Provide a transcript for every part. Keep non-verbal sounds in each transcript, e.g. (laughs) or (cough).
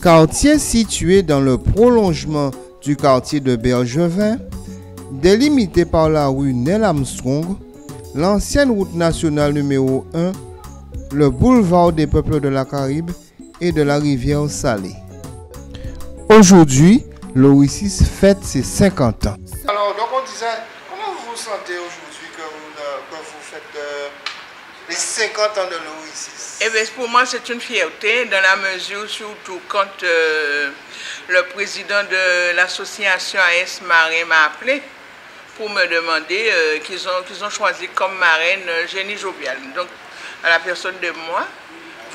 Quartier situé dans le prolongement du quartier de Bergevin, délimité par la rue Neil Armstrong, l'ancienne route nationale numéro 1, le boulevard des peuples de la Caraïbe et de la rivière Salée. Aujourd'hui, l'Oasis fête ses 50 ans. Alors, donc on disait, comment vous vous sentez aujourd'hui que vous, euh, que vous faites euh, les 50 ans de l'Oasis Eh bien, pour moi, c'est une fierté dans la mesure, surtout quand euh, le président de l'association AS Marin m'a appelé pour me demander euh, qu'ils ont, qu'ils ont choisi comme marraine euh, Jenny Jovial. Donc, à la personne de moi,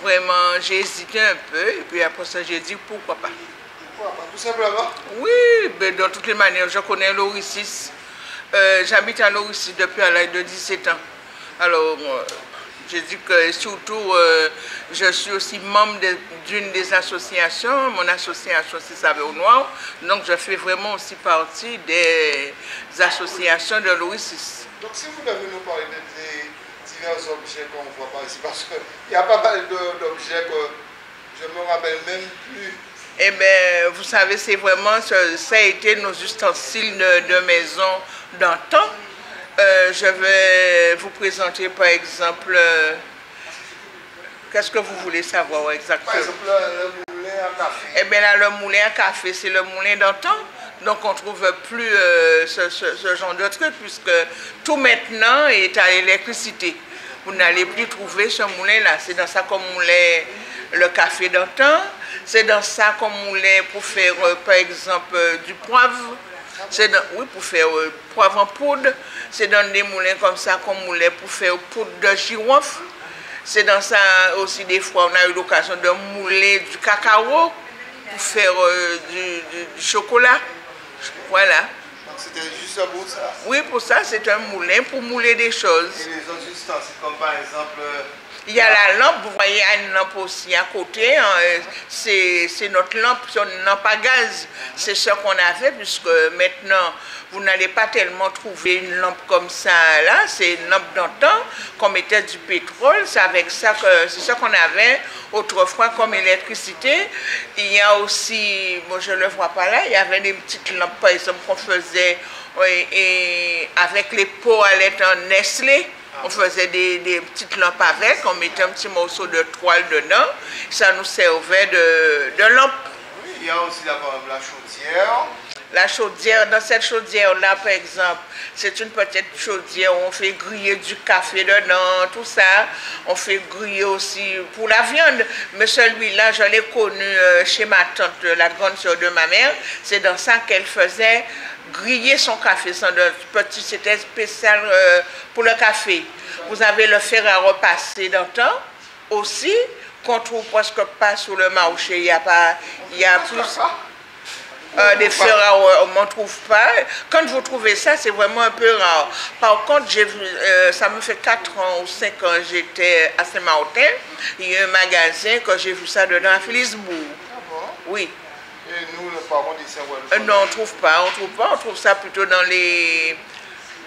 vraiment, j'ai hésité un peu. Et puis après ça, j'ai dit pourquoi pas. Pourquoi pas? Tout simplement? Oui, ben, de toutes les manières, je connais l'Oricis. Euh, J'habite à l'Oricis depuis à l'âge de 17 ans. Alors, j'ai dit que surtout, euh, je suis aussi membre de- d'une des associations. Mon association, c'est au Noir. Donc, je fais vraiment aussi partie des associations de l'Oricis. Donc, si vous devez nous parler de des divers objets qu'on ne voit pas ici, parce qu'il y a pas mal d'objets que je ne me rappelle même plus. Eh bien, vous savez, c'est vraiment, ça, ça a été nos ustensiles de, de maison d'antan. Euh, je vais vous présenter, par exemple, euh, qu'est-ce que vous voulez savoir Par exactement exemple, le, moulin à café. Eh bien là, le moulin à café, c'est le moulin d'antan. Donc on ne trouve plus euh, ce, ce- ce genre de truc, puisque tout maintenant est à l'électricité. Vous n'allez plus trouver ce moulin-là. C'est dans ça qu'on moulait le café d'antan. C'est dans ça qu'on moulait pour faire, par exemple, du poivre. C'est oui, pour faire euh, poivre en poudre. C'est dans des moulins comme ça qu'on moulait pour faire poudre de girofle. C'est dans ça aussi des fois on a eu l'occasion de mouler du cacao pour faire euh, du, chocolat. Voilà. Donc, c'était juste de ça. Oui, pour ça, c'est un moulin pour mouler des choses. Et les autres ustensiles, comme par exemple. Il y a la lampe, vous voyez, une lampe aussi à côté. hein, euh, C'est notre lampe, c'est une lampe à gaz. C'est ce qu'on avait, puisque maintenant, vous n'allez pas tellement trouver une lampe comme ça là. C'est une lampe d'antan qu'on mettait du pétrole. C'est avec ça que c'est ça qu'on avait autrefois comme électricité. Il y a aussi, bon, je ne le vois pas là, il y avait des petites lampes, par exemple, qu'on faisait avec les pots à lait en Nestlé. On faisait des, des petites lampes avec, on mettait un petit morceau de toile dedans. Ça nous servait de, de lampe. oui, il y a aussi exemple, la chaudière. La chaudière, dans cette chaudière-là, par exemple, c'est une petite chaudière où on fait griller du café dedans, tout ça. On fait griller aussi pour la viande. Mais celui-là, je l'ai connu euh, chez ma tante, la grande sœur de ma mère. C'est dans ça qu'elle faisait griller son café. C'est un petit, c'était spécial euh, pour le café. Vous avez le fer à repasser d'antan aussi, qu'on trouve presque pas sur le marché. Il y a pas, il y a plus. Euh, des fers à on m'en trouve pas. Quand vous trouvez ça, c'est vraiment un peu rare. Par contre, j'ai euh, ça me fait 4 ans ou 5 ans, j'étais à Saint-Martin. Il y a un magasin que j'ai vu ça dedans à Philipsbourg. Ah bon? Oui. Et nous, le parents voit le Euh, non, on trouve pas, on trouve pas, on trouve ça plutôt dans les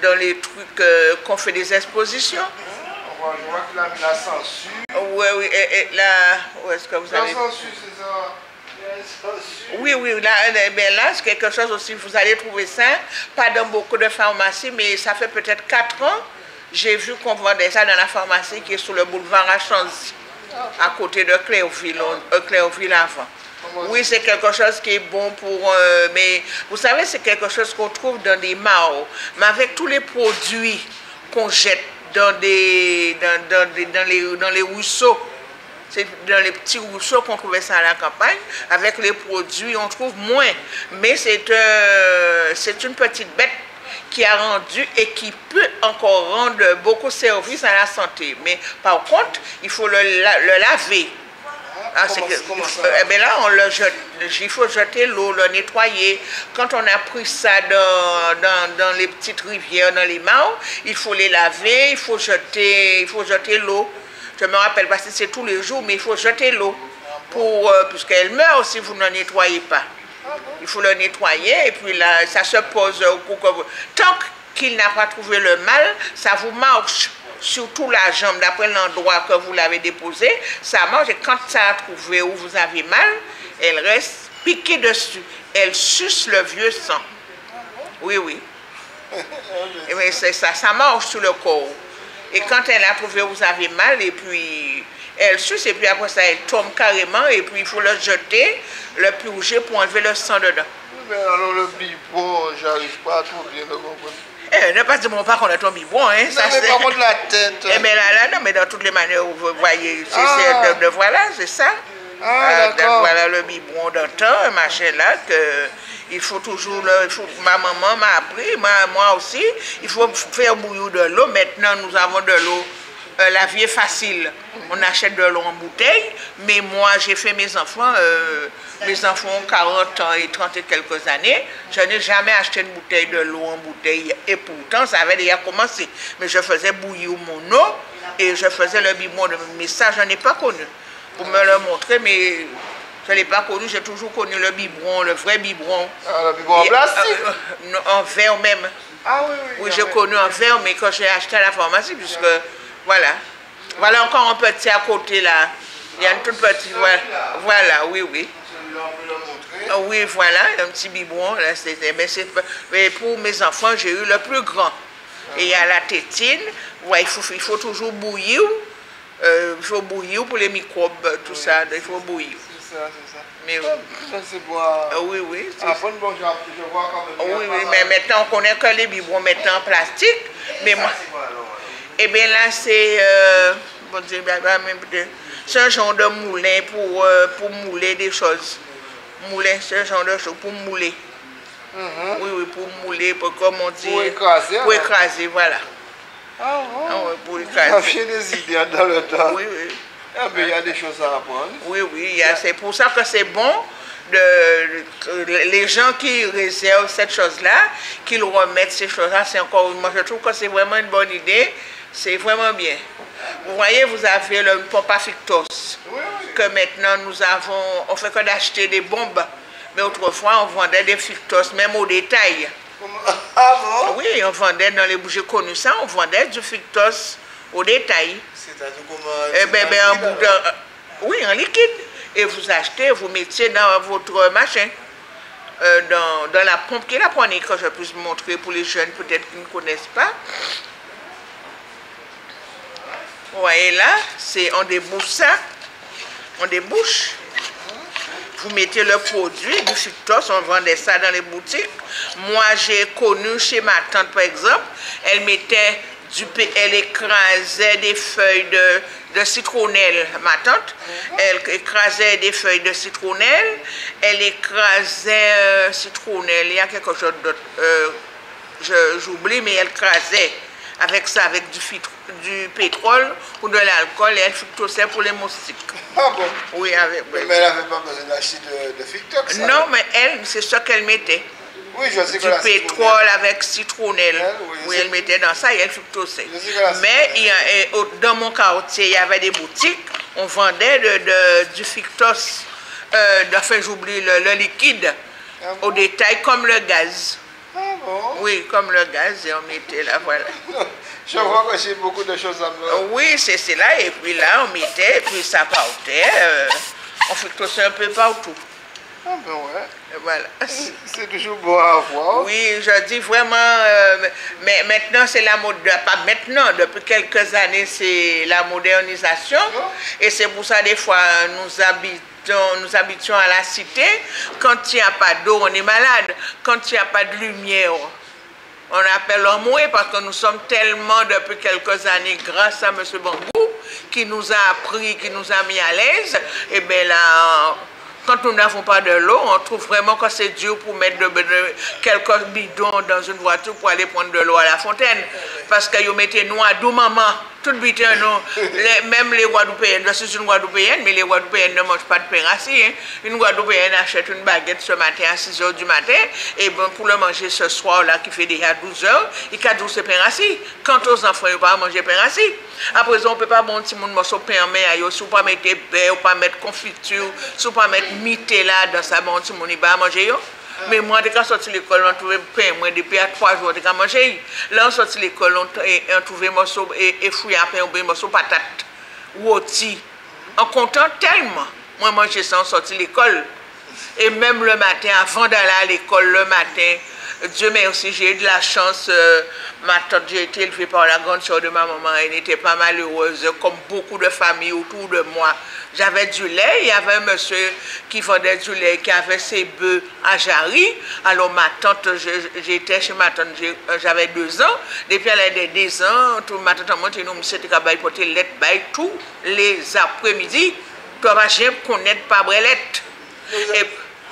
dans les trucs euh, qu'on fait des expositions. On voit, je vois qu'il a mis la censure. Oui, oui, et, et là, où est-ce que vous La avez censure, c'est ça. La. Oui, oui, là, là c'est quelque chose aussi, vous allez trouver ça, pas dans beaucoup de pharmacies, mais ça fait peut-être 4 ans, j'ai vu qu'on vendait ça dans la pharmacie qui est sur le boulevard à Chanzy, à côté de Clairville, on- euh, Clairville avant. Oui, c'est quelque chose qui est bon pour... euh, mais vous savez, c'est quelque chose qu'on trouve dans des maos. Mais avec tous les produits qu'on jette dans, les, dans ruisseaux, c'est dans les petits ruisseaux qu'on trouvait ça à la campagne. Avec les produits, on trouve moins. Mais c'est euh, une petite bête qui a rendu et qui peut encore rendre beaucoup de services à la santé. Mais par contre, il faut le laver. Ah, Comment- que- euh, eh bien là, on le jette, il faut jeter l'eau, le nettoyer. Quand on a pris ça dans, dans, dans les petites rivières, dans les mares, il faut les laver, il faut jeter, il faut jeter l'eau. Je me rappelle pas si c'est tous les jours, mais il faut jeter l'eau. Pour, euh, puisqu'elle meurt si vous ne nettoyez pas. Il faut le nettoyer et puis là, ça se pose au cou Tant qu'il n'a pas trouvé le mal, ça vous marche sur toute la jambe, d'après l'endroit que vous l'avez déposé, ça mange et quand ça a trouvé où vous avez mal, elle reste piquée dessus. Elle suce le vieux sang. Oui, oui. (laughs) Bien, c'est ça, ça mange sur le corps. Et quand elle a trouvé où vous avez mal, et puis elle suce, et puis après ça, elle tombe carrément, et puis il faut le jeter, le purger pour enlever le sang dedans. Mais alors le biberon, j'arrive pas à trop bien le comprendre. Eh, ne pas dire mon pas qu'on est tombé bon, hein. Non, Ça, mais c'est- par contre la tête. Eh bien là, là, non, mais dans toutes les manières, vous voyez, c'est Ah. de, de- voilà, c'est ça. Ah, Euh, d'accord. voilà le biberon d'antan, machin là, que il faut toujours, le, il faut- ma maman m'a appris, moi, moi aussi, il faut faire bouillir de l'eau. Maintenant, nous avons de l'eau, euh, la vie est facile. On achète de l'eau en bouteille, mais moi, j'ai fait mes enfants, euh, mes enfants ont 40 ans et 30 et quelques années. Je n'ai jamais acheté une bouteille de l'eau en bouteille, et pourtant, ça avait déjà commencé. Mais je faisais bouillir mon eau, et je faisais le biberon de mais ça, je n'ai pas connu pour me le montrer, mais je ne l'ai pas connu. J'ai toujours connu le biberon, le vrai biberon. Ah, le biberon en plastique? euh, euh, en verre même. Ah oui, oui. Oui, j'ai connu en verre, mais quand j'ai acheté à la pharmacie, puisque, voilà. Voilà encore un petit à côté là. Il y a une toute petite, voilà, voilà oui, oui. Ah Oui, voilà, un petit biberon. Là, mais, c'est- mais pour mes enfants, j'ai eu le plus grand. Et il y a la tétine. Ouais, il, faut, il faut toujours bouillir. Euh, il faut bouillir pour les microbes, tout ça. Il faut bouillir. C'est ça, c'est ça. Mais oui. Ça, c'est boire. Ah oui, oui. bon, je, vois quand même. Ah oui, oui, mais maintenant, on connaît que les biberons maintenant en plastique. Mais moi, Ça, alors eh bien là, c'est euh, bon Dieu, mais peut-être- c'est un genre de moulin pour, euh, pour mouler des choses. Moulin, c'est un genre de chose pour mouler. Mhm. Oui, oui, pour mouler, pour, comme on dit. Pour écraser, Pour hein. écraser, voilà. Ah, Ah pour Ça écraser. fait des idées dans le temps. Oui, oui. Ah, mais il y a des choses à apprendre. Oui, oui, c'est pour ça que c'est bon de, que les gens qui réservent cette chose-là, qu'ils remettent ces choses-là, c'est encore, moi je trouve que c'est vraiment une bonne idée, c'est vraiment bien. Vous voyez, vous avez le pompe à fictos, Oui, oui. que maintenant nous avons, on fait que d'acheter des bombes, mais autrefois on vendait des fictos, même au détail. (laughs) Ah bon? Oui, on vendait dans les bougies connues ça, on vendait du fictos au détail. C'est-à-dire comment. Eh ben, ben, bout de- oui, en liquide. Et vous achetez, vous mettez dans votre machin, euh, dans, dans la pompe qui la prenez, que je puisse montrer pour les jeunes peut-être qui ne connaissent pas. Vous voyez là, c'est on débouche ça, on débouche. Vous mettez le produit du fructose, on vendait ça dans les boutiques. Moi, j'ai connu chez ma tante, par exemple, elle mettait du, elle écrasait des feuilles de, de citronnelle, ma tante. Elle écrasait des feuilles de citronnelle, elle écrasait euh, citronnelle, il y a quelque chose d'autre, euh, j'oublie, mais elle écrasait avec ça, avec du, fit- du pétrole ou de l'alcool, et elle fructosait pour les moustiques. Ah bon? Oui, avec. Mais elle n'avait pas besoin d'acheter de, de. Non, mais elle, c'est ce qu'elle mettait. Oui, je sais que Du la pétrole avec citronnelle. Elle, oui, elle mettait dans ça et elle fructosait. Je sais que la Mais il y a- et dans mon quartier, il y avait des boutiques, on vendait de, de- du fictos, euh, enfin j'oublie le, le liquide, Ah au détail comme le gaz. Ah bon? Oui, comme le gaz, et on mettait là, voilà. (laughs) Je vois que j'ai beaucoup de choses à me. Oui, c'est c'est là, et puis là, on mettait, et puis ça partait. euh, on fructosait un peu partout. Ah ben ouais. Voilà. (laughs) C'est toujours bon à voir. Oui, je dis vraiment, euh, mais maintenant c'est la mode, pas maintenant, depuis quelques années c'est la modernisation. Et c'est pour ça des fois nous habitons, nous habitons à la cité. Quand il n'y a pas d'eau, on est malade. Quand il n'y a pas de lumière, on appelle l'homme parce que nous sommes tellement depuis quelques années, grâce à M. Bangou, qui nous a appris, qui nous a mis à l'aise, et bien là, quand nous n'avons pas de l'eau, on trouve vraiment que c'est dur pour mettre quelques bidons dans une voiture pour aller prendre de l'eau à la fontaine. Parce que vous mettez noix d'eau, maman, tout biten nou, mèm le Guadoupéen, vese sou Guadoupéen, mè le Guadoupéen ne manj pa de pen rassi, un Guadoupéen achète un baguette se matin a 6 ou du matin, et bon, pou le manje se soir la ki fè deja 12 ou, y ka 12 se pen rassi, kant ou zanfon yo pa manje pen rassi, aprezon, ou pe pa bon ti moun moso pen mè a yo, sou pa mette bè, ou pa mette konfitur, sou pa mette mitè la, dan sa bon ti moun y ba manje yo, Mè mwen te ka soti l'ekol, mwen touve pen, mwen depi a 3 jou, te ka manje yi. Lè an soti l'ekol, an touve monsou e fuyan pen, mwen monsou patat, woti. An kontan telman, mwen manje san soti l'ekol. E mèm le matin, avan d'aller a l'ekol le matin, Dieu merci, j'ai eu de la chance. Euh, ma tante, j'ai été élevée par la grande soeur de ma maman. Elle n'était pas malheureuse, comme beaucoup de familles autour de moi. J'avais du lait. Il y avait un monsieur qui vendait du lait, qui avait ses bœufs à Jarry. Alors ma tante, j'étais chez ma tante, j'avais deux ans. Depuis elle avait deux ans, tout, ma tante m'a dit, nous, c'était qu'à porter lait tous les après-midi. Tu vas jamais connaître pas brelette.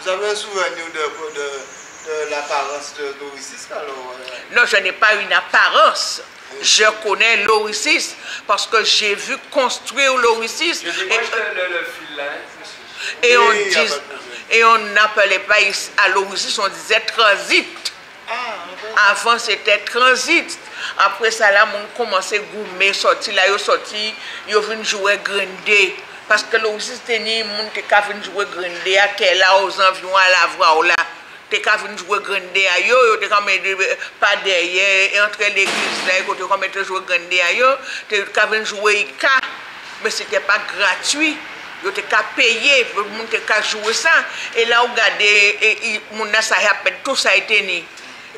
Vous avez un souvenir de, de l'apparence de Lorisis alors euh... Non, je n'ai pas une apparence. Je connais Lorisis parce que j'ai vu construire Lorisis. Je dis, moi, et, le, le fil là, et, et, on dis, et on n'appelait pas à Lorisis, on disait transit. Ah, bon. Avant, c'était transit. Après ça, là, on commençait à goumer, sortir, là, ils sorti, ils venaient jouer grindé. Parce que Lorisis, c'était ni monde qui venait jouer grindé à tel là, aux environs, à la voie, là. te ka vin jwe grande a yo, yo te ka men pa derye, entre l'eglise la, yo te ka men te jwe grande a yo, te ka vin jwe i ka, men se te pa gratuit, yo te ka peye, moun te ka jwe sa, e la ou gade, e, e, moun na sa yapet, tout sa eteni,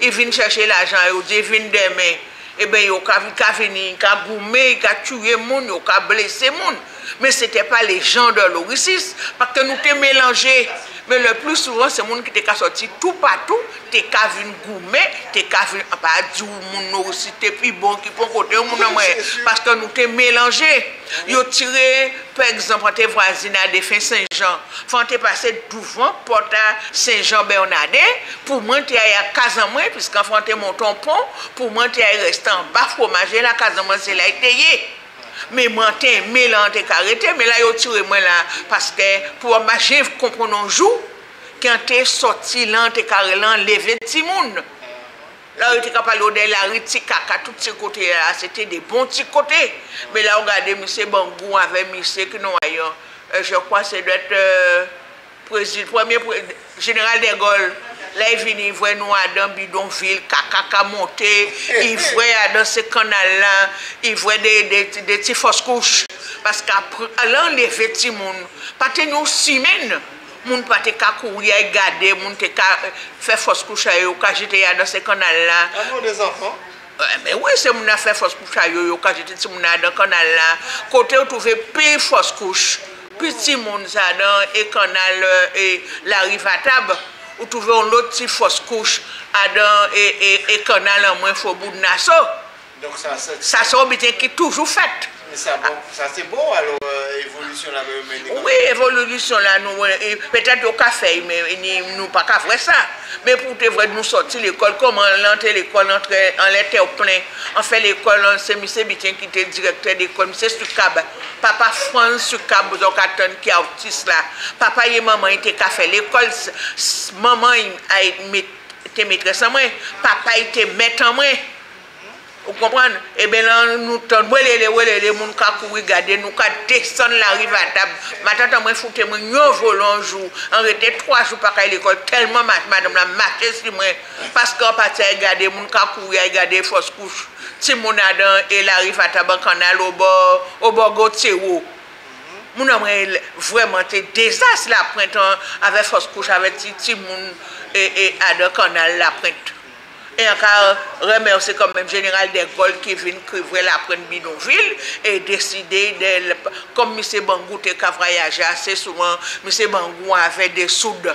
e vin chache l'ajan, yo di vin demen, e ben yo ka, ka vini, ka goume, ka tuye moun, yo ka blese moun, mais ce n'était pas les gens de l'Oricis, parce que nous t'es mélangés. Mais le plus souvent, c'est les gens qui t'es sorti tout partout, t'es qu'à venir gourmet, t'es qu'à venir, ah, pas dire mon Oricis, t'es plus bon qui pour côté, mon parce que nous t'es mélangés. Ils ont tiré, par exemple, tes voisines à défunt Saint-Jean, quand t'es passé devant porte Saint-Jean-Bernardin, pour moi, t'es à Casamouin, puisqu'en t'es monté un pont, pour moi, t'es resté en bas fromager, la Casamouin, c'est là, t'es me manten, me lan te karete, me la yo tire mwen la, paske pou wap ma jev kompon anjou, ki an te soti lan te kare lan leve ti moun. La yo te kapal ode la ri ti kaka, tout ti kote la, se te de bon ti kote. Me la yo gade misye bangou ave misye ki nou ayon, euh, je kwa se det euh, prezid, premier prezid, general de Gaulle, la yi vini yi vwe nou adan bidonvil, kakaka monte, yi vwe adan se kanal lan, yi vwe de, de, de, de ti fos kouch, paske alan le ve ti moun, pati nou simen, moun pati ka kouye yi gade, moun te ka euh, fe fos kouch a yo, ka jete yi adan se kanal lan. Anou de zanfon? Mwen wè se moun a fè fòs kouch a yo yo ka jete ti moun a dan kanal la, kote ou touve pe fòs kouch, pi ti moun sa dan e kanal euh, e la rivatab. ou touve yon lot ti fos kouch adan e, e, e konan lan mwen fo boud naso. Sa so biten ki toujou fet. Sa, bon, sa se bon alo evolusyon la mè mè nè? Oui, evolusyon la nou mè, petèt yo ka fè, mè nou pa ka vre sa. Mè pou te vre nou sorti l'ekol, koman lante l'ekol, an lè te ou plen, an fè l'ekol, an se misè bityen ki te direktè l'ekol, misè sukab, papa Frans sukab, zon katon ki autis la, papa ye maman ite ka fè l'ekol, maman ite metre sa mwen, papa ite metan mwen, Ou kompran? Eh Ebe lan nou ton welele welele moun ka kou rigade, nou ka desan la rive a tab. Matata mwen foute mwen nyo volonjou, an rete 3 jou pa kay l'ekol, telman mat, madame la matye si mwen. Paske an pati a rigade, moun ka kou rigade fos kouch. Ti moun adan e la rive a tab an kanal obo, obo gote ou. Moun an mwen vwèman te desas la printan ave fos kouch, ave ti, ti moun e, e adan kanal la print. E an ka euh, remerse kon menm general de Gaulle ki vin krivre la pren Bidonville e deside del, kom Mise Bangou te ka vrayaje ase souman, Mise Bangou ave de soud,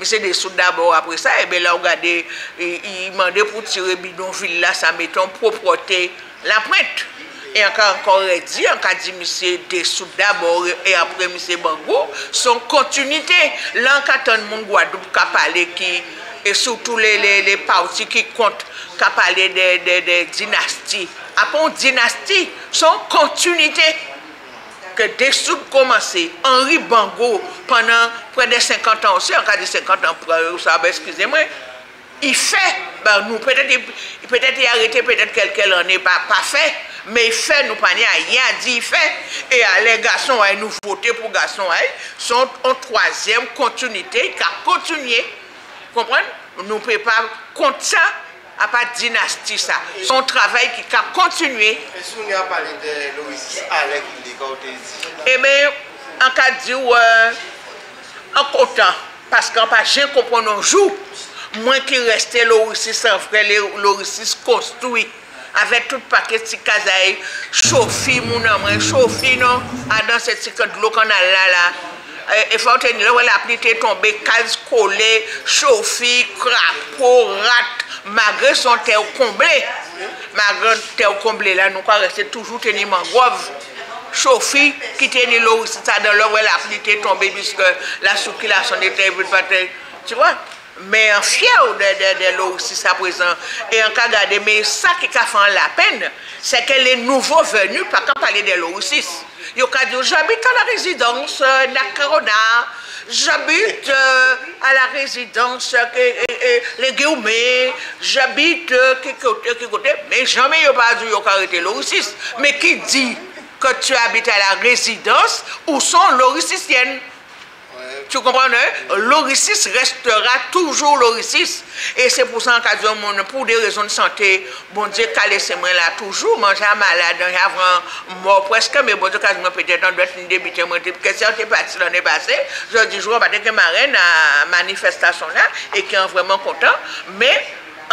Mise de soud d'abor apre sa, ebe la ou gade, e, yi mande pou tire Bidonville la sa meton proprote la prent. E an ka ankon redi, an ka di Mise de soud d'abor e apre Mise Bangou, son kontunite, lan ka ton moun Gwadou ka pale ki... et surtout les, les, les partis qui comptent, qui parlé de, de, dynasties. Après une dynastie, son continuité. Que des sous commencé, Henri Bango, pendant près de 50 ans aussi, en cas de 50 ans, excusez-moi, il fait, ben nous, peut-être peut il arrêté peut-être quelques années, pas, pas fait, mais il fait, nous pas rien dit, il fait. Et les garçons, nous voter pour garçons, sont en troisième continuité, qui a continué Kompren? Nou prepar kont sa apat dinasti sa. Son travay ki ka kontinue. E sou nye apalè de Louis Alec eh de Gautezi? Ebe, an ka di ou an kontan. Paske an pa jen kompon anjou. Mwen ki reste Louis an vre, Louis konstoui. Ave tout paket si kazay. Chofi moun an mwen. Chofi non. Adan se ti kandlo kan al la la. Eh, e fote ni lè wè la pli te tombe, kaz kole, chofi, krapo, rat, magre son te ou komble. Magre te ou komble la nou kwa reste toujou teni mangrove. Chofi ki teni lò ou si sa dan lè wè la pli te tombe biske la souki la son de te evit patè. Tu wè? Mè an fye ou de, de, de lò ou si sa prezant. E an ka gade, mè sa ki ka fan la pen, se ke lè nouvo venu pa ka pale de lò ou si sa. J'habite à la résidence Nakarona, j'habite à la résidence euh, les j'habite quelque côté, mais jamais ils n'ont pas dit qu'ils ont arrêté l'ORICIS. Mais qui dit que tu habites à la résidence, où sont l'ORICISiennes Tu kompran, lorisis restera toujou lorisis. E se pou san ka diyon moun, pou de rezon de sante, bon diye kale semen la toujou, manje a malade, javran mò preske, me bon diye ka diyon pete tan dwet ni debite mwen te, ke se an te pati lan e base, je di jou an paten ke mare nan manifestasyon la, e ki an vreman kontan, me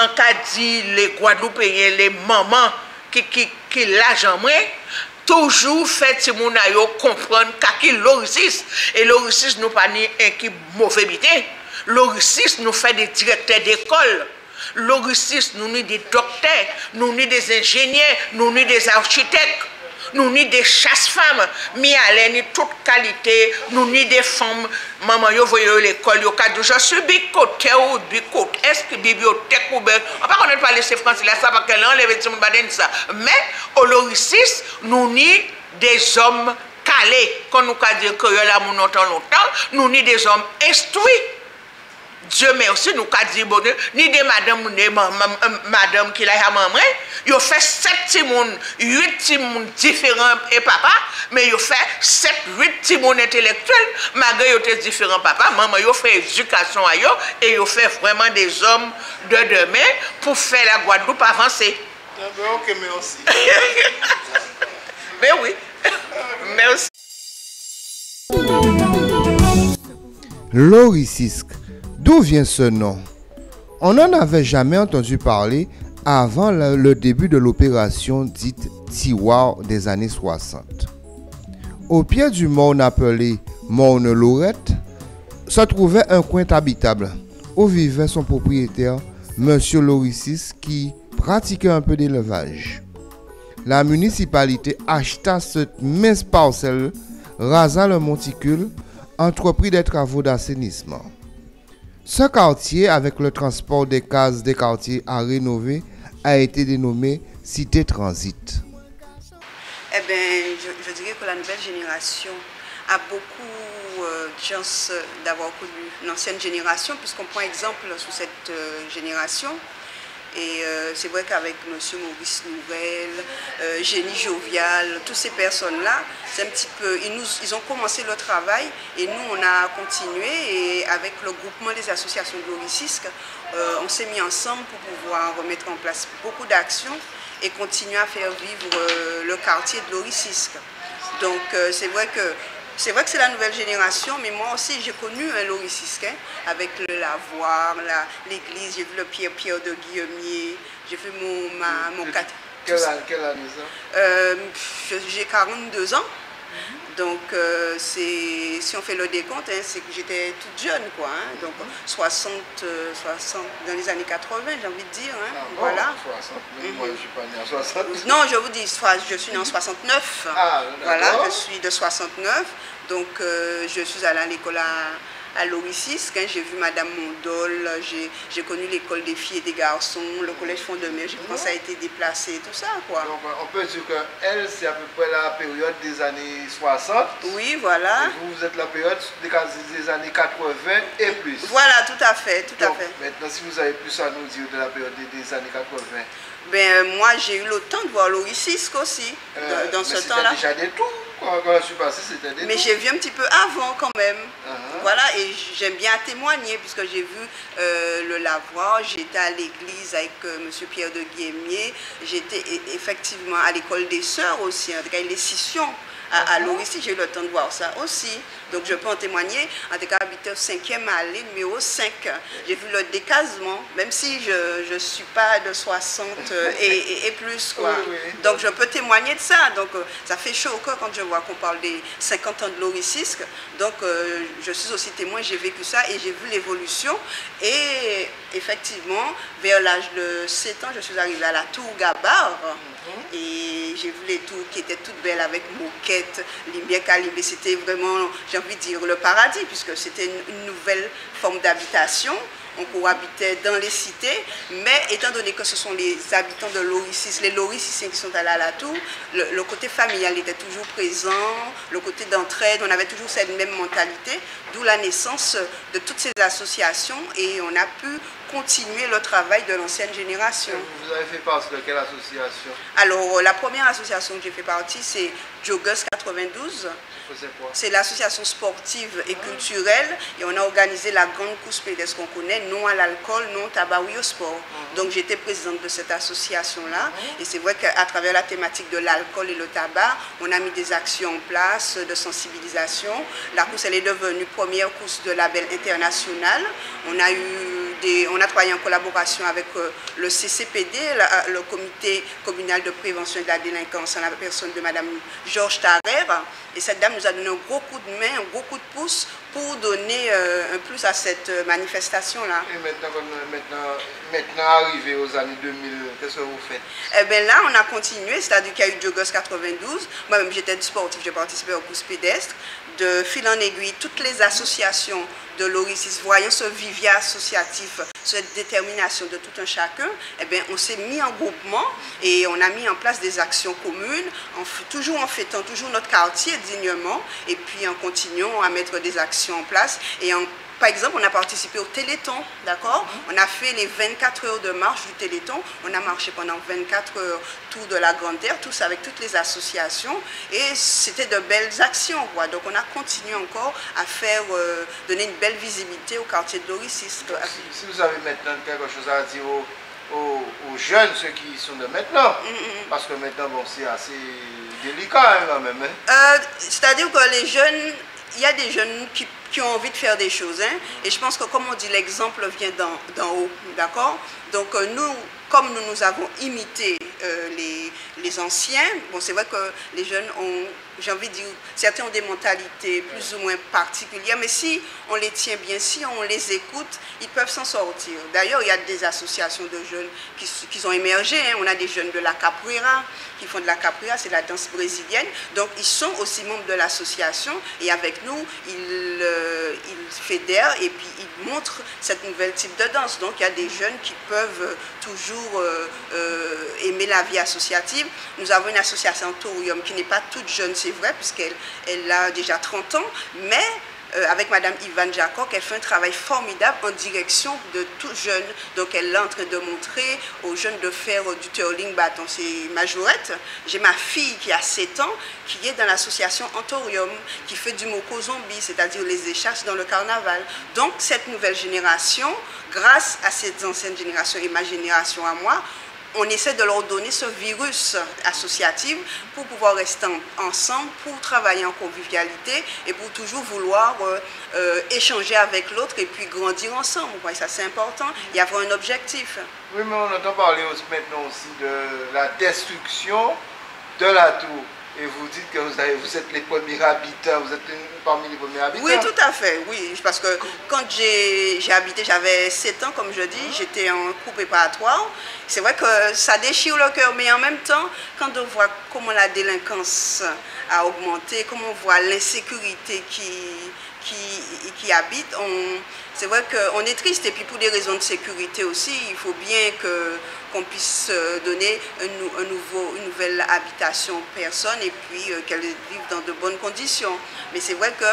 an ka di le Guadeloupeyen, le maman ki, ki, ki la jan mwen, toujours fait ayo comprendre qu'à l'oricis et l'oricis nous pas ni un qui mauvais bité nous fait des directeurs d'école. L'oricis nous ni des docteurs nous ni des ingénieurs nous ni des architectes nous ni des chasse-femmes, mais à ni toute qualité, nous ni des femmes, maman yo voyez l'école, yo cadre, je suis bicoté ou bicoté, est-ce que bibliothèque ou bien, on pas pas laisser français là, ça va qu'elle enlève tout le ça. Mais, au loricis, nous ni des hommes calés, quand nous avons dit que là, nous longtemps, nous ni des hommes instruits. Dieu merci, nous avons dit, bon, ni des madame, ni madame qui l'a maman, ils ont fait sept petits huit petits différents et papa, mais ils ont fait sept, huit petits intellectuels, malgré qu'ils étaient différents papa, maman, ils ont fait éducation à eux et ils ont fait vraiment des hommes de demain pour faire la Guadeloupe avancer. Ah ben, ok, merci. mais (laughs) oui, (laughs) merci. Loricisque D'où vient ce nom? On n'en avait jamais entendu parler avant le, début de l'opération dite Tiwar des années 60. Au pied du morne appelé Morne Lorette se trouvait un coin habitable où vivait son propriétaire, M. Loricis, qui pratiquait un peu d'élevage. La municipalité acheta cette mince parcelle, rasa le monticule, entreprit des travaux d'assainissement. Ce quartier, avec le transport des cases des quartiers à rénover, a été dénommé Cité Transit. Eh bien, je, dirais que la nouvelle génération a beaucoup euh, de chance d'avoir connu l'ancienne génération, puisqu'on prend exemple sur cette euh, génération. Et euh, c'est vrai qu'avec M. Maurice Nouvelle, euh, Génie Jovial, toutes ces personnes-là, c'est un petit peu, ils, nous, ils ont commencé le travail et nous, on a continué. Et avec le groupement des associations de euh, on s'est mis ensemble pour pouvoir mettre en place beaucoup d'actions et continuer à faire vivre euh, le quartier de Loricisque. Donc c'est vrai que c'est vrai que c'est la nouvelle génération, mais moi aussi j'ai connu un loricisquin avec le lavoir, l'église, j'ai vu le Pierre-Pierre de Guillemier, j'ai fait mon, ma, mon Quelle, année ça? Euh, J'ai 42 ans. Donc, euh, si on fait le décompte, hein, c'est que j'étais toute jeune, quoi. Hein. donc, 60, 60, euh, dans les années 80, j'ai envie de dire. Hein, ah voilà. 60, mais moi, je ne suis pas né en 60. Non, je vous dis, je suis né en 69. Ah, voilà, je suis de 69. Donc, euh, je suis allée à l'école à à l'Oricis, quand j'ai vu Madame Mondol, j'ai connu l'école des filles et des garçons, le collège Fond-de-Mer, j'ai pensé ça a été déplacé, tout ça quoi. Donc on peut dire qu'elle, c'est à peu près la période des années 60. Oui, voilà. Et vous, vous êtes la période des, années 80 et plus. Voilà, tout à fait, tout à fait. Maintenant, si vous avez plus à nous dire de la période des, années 80. Ben, moi, j'ai eu le temps de voir l'Oricis aussi, euh, dans ce temps-là. déjà des tout. Quand, je suis passé, c'était des Mais j'ai vu un petit peu avant quand même. Uh-huh. Voilà, et j'aime bien témoigner puisque j'ai vu euh, le lavoir, j'étais à l'église avec euh, M. Pierre de Guémier, j'étais e, effectivement à l'école des sœurs aussi, en tout cas les scissions à, à j'ai eu le temps de voir ça aussi. Donc je peux en témoigner. En tout cas, habité au 5e allée, numéro 5. J'ai vu le décasement, même si je ne suis pas de 60 euh, et, et, plus. Quoi. Oui, oui. Donc je peux témoigner de ça. Donc euh, ça fait chaud au cœur quand je vois qu'on parle des 50 ans de Lauricisque. Donc euh, je suis aussi témoin, j'ai vécu ça et j'ai vu l'évolution. Et effectivement, vers l'âge de 7 ans, je suis arrivée à la Tour Gabard. Et j'ai vu les tours qui étaient toutes belles avec moquettes, lumière calibrée. C'était vraiment, j'ai envie de dire, le paradis, puisque c'était une, nouvelle forme d'habitation. On cohabitait dans les cités, mais étant donné que ce sont les habitants de Lauricis, les Lauriciens qui sont allés à la tour, le, le côté familial était toujours présent, le côté d'entraide, on avait toujours cette même mentalité, d'où la naissance de toutes ces associations et on a pu continuer le travail de l'ancienne génération. Vous avez fait partie de quelle association? Alors, la première association que j'ai fait partie, c'est Joggers 92. C'est l'association sportive et culturelle et on a organisé la grande course pédestre qu'on connaît, non à l'alcool, non au tabac, oui au sport. Donc j'étais présidente de cette association-là et c'est vrai qu'à travers la thématique de l'alcool et le tabac, on a mis des actions en place de sensibilisation. La course, elle est devenue première course de label international. On a eu des, on a travaillé en collaboration avec euh, le CCPD, la- le comité communal de prévention de la délinquance, en la personne de Madame Georges Tarrer. Et cette dame nous a donné un gros coup de main, un gros coup de pouce pour donner euh, un plus à cette euh, manifestation-là. Et maintenant, qu'on- maintenant, maintenant arrivé aux années 2000, qu'est-ce que vous faites? Eh bien là, on a continué, c'est-à-dire qu'il y a eu Jogos 92. Moi-même, j'étais du sportif, j'ai participé aux courses pédestres. De fil en aiguille, toutes les associations de l'Oricis, voyant ce vivier associatif, cette détermination de tout un chacun, eh bien, on s'est mis en groupement et on a mis en place des actions communes, en toujours en fêtant toujours notre quartier dignement et puis en continuant à mettre des actions en place et en par exemple, on a participé au Téléthon, d'accord On a fait les 24 heures de marche du Téléthon. On a marché pendant 24 heures tour de la Grande Terre, tous avec toutes les associations. Et c'était de belles actions, quoi. Donc on a continué encore à faire, euh, donner une belle visibilité au quartier de Loricis. si, si vous avez maintenant quelque chose à dire aux, aux- aux jeunes, ceux qui sont de maintenant, parce que maintenant, bon, c'est assez délicat hein, quand même. hein. Euh, C'est-à-dire que les jeunes, il y a des jeunes qui, ont envie de faire des choses. hein. et je pense que, comme on dit, l'exemple vient d'en d'en haut. D'accord? Donc, euh, nous, comme nous, nous avons imité euh, les, les anciens, bon, c'est vrai que les jeunes ont, j'ai envie de dire, certains ont des mentalités plus ou moins particulières, mais si on les tient bien, si on les écoute, ils peuvent s'en sortir. D'ailleurs, il y a des associations de jeunes qui, ont émergé. hein. On a des jeunes de la capoeira qui font de la capoeira, c'est la danse brésilienne. Donc, ils sont aussi membres de l'association et avec nous, ils, euh, fédèrent et puis ils montrent cette nouvelle type de danse. Donc, il y a des jeunes qui peuvent toujours euh, euh, aimer la vie associative. Nous avons une association Thorium qui n'est pas toute jeune, vrai, puisqu'elle elle a déjà 30 ans, mais euh, avec Madame Yvonne Jacob, elle fait un travail formidable en direction de tout jeune. Donc elle est en train de montrer aux jeunes de faire euh, du twirling bâton. C'est majorette. J'ai ma fille qui a 7 ans, qui est dans l'association Antorium, qui fait du moko zombie, c'est-à-dire les écharpes dans le carnaval. Donc cette nouvelle génération, grâce à cette ancienne génération et ma génération à moi, on essaie de leur donner ce virus associatif pour pouvoir rester en- ensemble, pour travailler en convivialité et pour toujours vouloir euh, euh, échanger avec l'autre et puis grandir ensemble. ça, c'est important. Il y a un objectif. Oui, mais on entend parler aussi, maintenant aussi de la destruction de la tour. Et vous dites que vous, avez- êtes les premiers habitants, vous êtes parmi les premiers habitants. Oui, tout à fait, oui. Parce que quand j'ai j'ai habité, j'avais 7 ans, comme je dis, j'étais en cours préparatoire. C'est vrai que ça déchire le cœur, mais en même temps, quand on voit comment la délinquance a augmenté, comment on voit l'insécurité qui, qui, qui habite, on- c'est vrai qu'on est triste. Et puis pour des raisons de sécurité aussi, il faut bien qu'on puisse euh, donner un, nou- un nouveau, une nouvelle habitation aux personnes et puis euh, qu'elles vivent dans de bonnes conditions. Mais c'est vrai que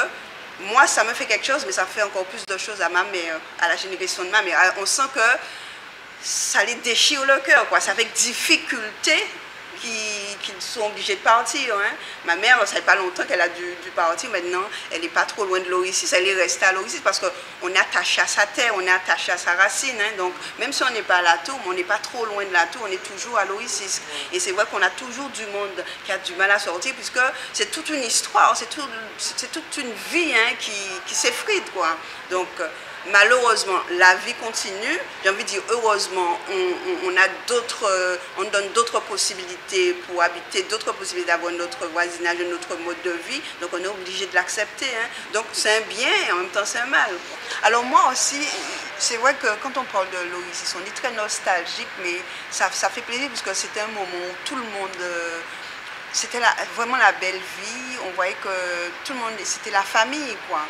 moi, ça me fait quelque chose, mais ça fait encore plus de choses à ma mère, à la génération de ma mère. On sent que ça les déchire le cœur, quoi. C'est avec difficulté qui, sont obligés de partir. hein. Ma mère, ça fait pas longtemps qu'elle a dû, partir. Maintenant, elle n'est pas trop loin de Lauricis. Elle est restée à Lauricis parce qu'on est attaché à sa terre, on est attaché à sa racine. hein. Donc, même si on n'est pas à la tour, on n'est pas trop loin de la tour, on est toujours à Lauricis. Et c'est vrai qu'on a toujours du monde qui a du mal à sortir puisque c'est toute une histoire, c'est tout- c'est toute une vie hein, qui, qui s'effrite. Donc, malheureusement, la vie continue. J'ai envie de dire, heureusement, on, a d'autres, euh, on donne d'autres possibilités pour habiter, d'autres possibilités d'avoir notre voisinage, notre mode de vie. Donc, on est obligé de l'accepter. hein. Donc, c'est un bien et en même temps, c'est un mal. Alors, moi aussi, c'est vrai que quand on parle de l'Oasis, on est très nostalgique, mais ça, ça fait plaisir parce que c'était un moment où tout le monde. euh, c'était vraiment la belle vie. On voyait que tout le monde, c'était la famille, quoi.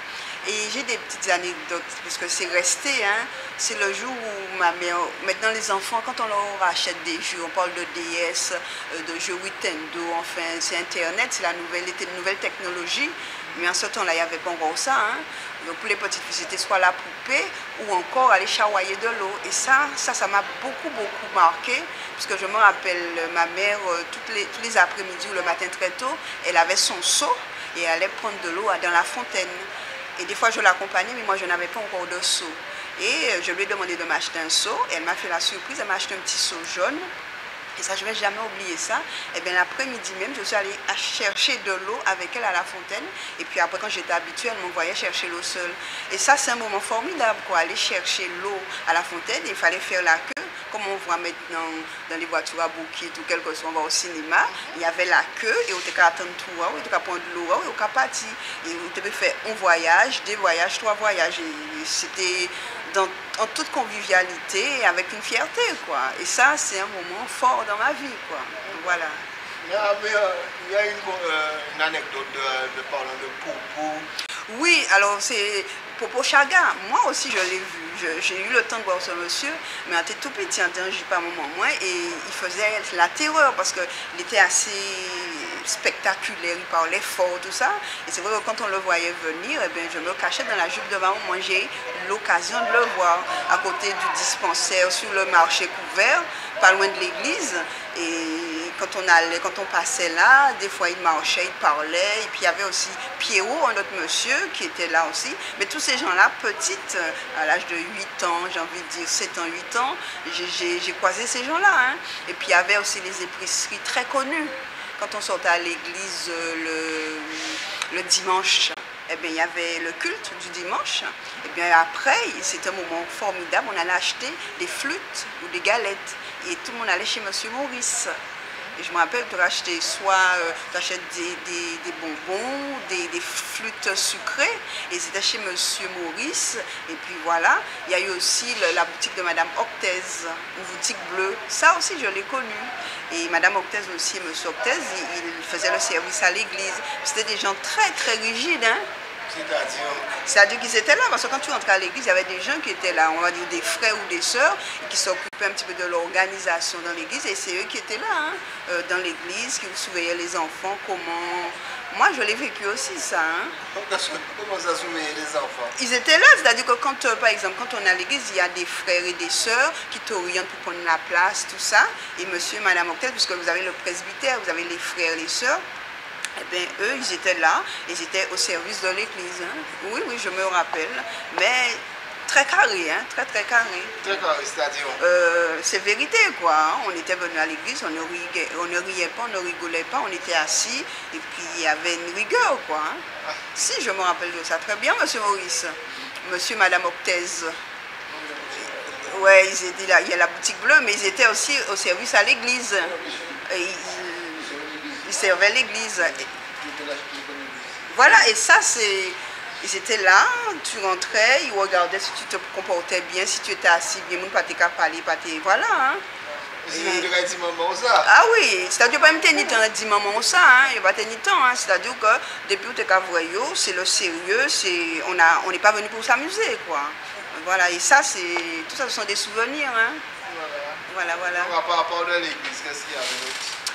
Et j'ai des petites anecdotes, parce que c'est resté, hein. C'est le jour où ma mère, maintenant les enfants, quand on leur achète des jeux, on parle de DS, euh, de jeux Nintendo, enfin, c'est Internet, c'est la nouvelle, technologies. Mais en ce temps-là, il n'y avait pas encore ça, hein. Donc pour les petites filles, c'était soit la poupée ou encore aller charoyer de l'eau. Et ça, ça, ça m'a beaucoup, beaucoup marqué. Parce que je me rappelle, euh, ma mère, euh, toutes tous les après-midi ou le matin très tôt, elle avait son seau et elle allait prendre de l'eau dans la fontaine. Et des fois, je l'accompagnais, mais moi, je n'avais pas encore de seau. Et euh, je lui ai demandé de m'acheter un seau. Elle m'a fait la surprise, elle m'a acheté un petit seau jaune. Et ça, je ne vais jamais oublier ça. Et bien l'après-midi même, je suis allée chercher de l'eau avec elle à la fontaine. Et puis après, quand j'étais habituée, elle m'envoyait chercher l'eau seule. Et ça, c'est un moment formidable, quoi. Aller chercher l'eau à la fontaine, il fallait faire la queue. Comme on voit maintenant dans les voitures à bouquet, tout quelque soit, on va au cinéma, il y avait la queue et on était qu'à attendre tout, on était qu'à prendre de l'eau, on était qu'à partir. Et on devait faire un voyage, deux voyages, trois voyages. C'était dans, en toute convivialité et avec une fierté, quoi. Et ça, c'est un moment fort dans ma vie, quoi. Voilà. Il y a, mais, euh, il y a une, euh, une anecdote de, de parlant de Poupou. Oui, alors c'est Popo Chaga. Moi aussi, je l'ai vu. J'ai eu le temps de voir ce monsieur, mais on était tout petit, on était pas moment moins, et il faisait la terreur parce qu'il était assez spectaculaire, il parlait fort, tout ça. Et c'est vrai que quand on le voyait venir, eh bien, je me cachais dans la jupe de maman. Moi, j'ai l'occasion de le voir à côté du dispensaire sur le marché couvert, pas loin de l'église. Et quand on allait, quand on passait là, des fois il marchait, il parlait. Et puis il y avait aussi Pierrot, un autre monsieur, qui était là aussi. Mais tous ces gens-là, petites, à l'âge de 8 ans, j'ai envie de dire 7 ans, 8 ans, j'ai croisé ces gens-là. hein. Et puis il y avait aussi les épiceries très connues. Quand on sortait à l'église euh, le, dimanche, eh bien, il y avait le culte du dimanche. Et bien après, c'était un moment formidable. On allait acheter des flûtes ou des galettes. Et tout le monde allait chez Monsieur Maurice. Et je me rappelle de racheter soit euh, t'achètes des, des- bonbons, des, flûtes sucrées. Et c'était chez Monsieur Maurice. Et puis voilà, il y a eu aussi la boutique de Madame Octez, une boutique bleue. Ça aussi, je l'ai connue. Et Madame Octez aussi, Monsieur Octez, ils, ils faisaient le service à l'église. C'était des gens très, très rigides. Hein? C'est-à-dire, qu'ils étaient là, parce que quand tu rentrais à l'église, il y avait des gens qui étaient là, on va dire des frères ou des sœurs, qui s'occupaient un petit peu de l'organisation dans l'église, et c'est eux qui étaient là, hein, euh, dans l'église, qui surveillaient les enfants, comment... Moi, je l'ai vécu aussi, ça. hein. comment ça surveiller les enfants? Ils étaient là, c'est-à-dire que quand, euh, par exemple, quand on est à l'église, il y a des frères et des sœurs qui t'orientent pour prendre la place, tout ça, et monsieur et madame Octel, puisque vous avez le presbytère, vous avez les frères et les sœurs, eh bien, eux, ils étaient là, ils étaient au service de l'église. hein. Oui, oui, je me rappelle. Mais très carré, hein, très, très carré. Très carré, c'est-à-dire, Euh, c'est vérité, quoi. hein. On était venus à l'église, on, ne riait- on ne riait pas, on ne rigolait pas, on était assis, et puis il y avait une rigueur, quoi. hein. Si, je me rappelle de ça très bien, monsieur Maurice. Monsieur, madame Octez. Ouais, ils étaient là, il y a la boutique bleue, mais ils étaient aussi au service à l'église. Ils servaient l'église. Voilà, et ça, c'est. Ils étaient là, tu rentrais, ils regardaient si tu te comportais bien, si tu étais assis bien, pas te qu'à parler, pas te. Voilà. hein. Ah oui, c'est-à-dire pas même tenir temps dit maman ça, hein, il n'y a pas tenir temps, hein. c'est-à-dire que depuis que tu es c'est le sérieux, c'est on a on n'est pas venu pour s'amuser quoi. Voilà, et ça c'est tout ça ce sont des souvenirs hein. Voilà, voilà. Par rapport de l'église, qu'est-ce qu'il y Euh,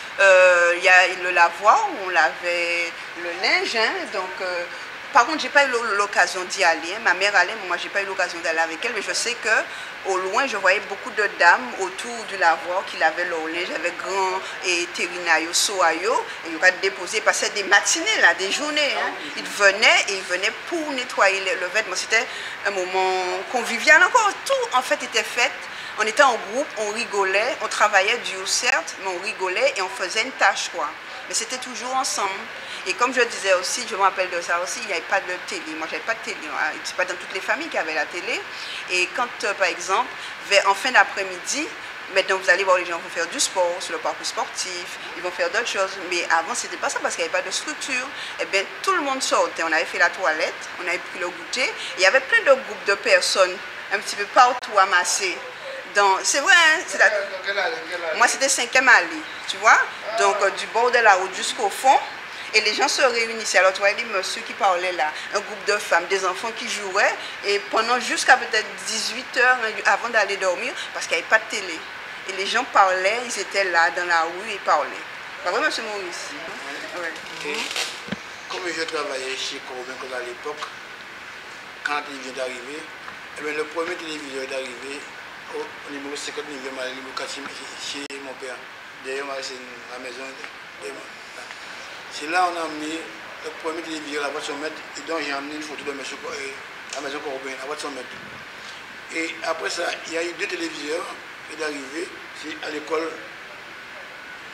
Il y a le lavoir où on lavait le linge, hein, donc euh, par contre, j'ai pas eu l'occasion d'y aller. Ma mère allait, mais moi, j'ai pas eu l'occasion d'aller avec elle. Mais je sais que au loin, je voyais beaucoup de dames autour du lavoir qui lavaient leur linge avec grand et terinayo, soayo. Et ils pas déposer, ils passaient des matinées, là, des journées. Hein. Ils venaient et ils venaient pour nettoyer le, le vêtement. C'était un moment convivial encore. Tout, en fait, était fait on était en groupe, on rigolait, on travaillait dur certes, mais on rigolait et on faisait une tâche quoi. Mais c'était toujours ensemble. Et comme je disais aussi, je me rappelle de ça aussi, il n'y avait pas de télé. Moi, j'avais pas de télé. Hein. C'est pas dans toutes les familles qui avaient la télé. Et quand, euh, par exemple, en fin d'après-midi, maintenant vous allez voir les gens vont faire du sport sur le parcours sportif, ils vont faire d'autres choses. Mais avant, c'était pas ça parce qu'il n'y avait pas de structure. Et bien, tout le monde sortait. On avait fait la toilette, on avait pris le goûter. il y avait plein de groupes de personnes un petit peu partout amassées. C'est vrai, hein, moi c'était 5e allée, tu vois? Donc euh, du bord de la route jusqu'au fond. Et les gens se réunissaient. Alors tu vois, les messieurs qui parlaient là, un groupe de femmes, des enfants qui jouaient. Et pendant jusqu'à peut-être 18 heures hein, avant d'aller dormir, parce qu'il n'y avait pas de télé. Et les gens parlaient, ils étaient là dans la rue et parlaient. Pas vrai, monsieur Maurice ouais. Comme je travaillais chez Corbin à l'époque, quand il vient d'arriver, eh le premier téléviseur est arrivé au numéro 50 niveau, numéro 4 chez mon père. D'ailleurs, c'est la maison. C'est là qu'on a amené le premier téléviseur à la voiture mètre et donc j'ai amené une photo de M. la maison Corbin, la voiture mètre. Et après ça, il y a eu deux téléviseurs qui sont arrivés, c'est à l'école,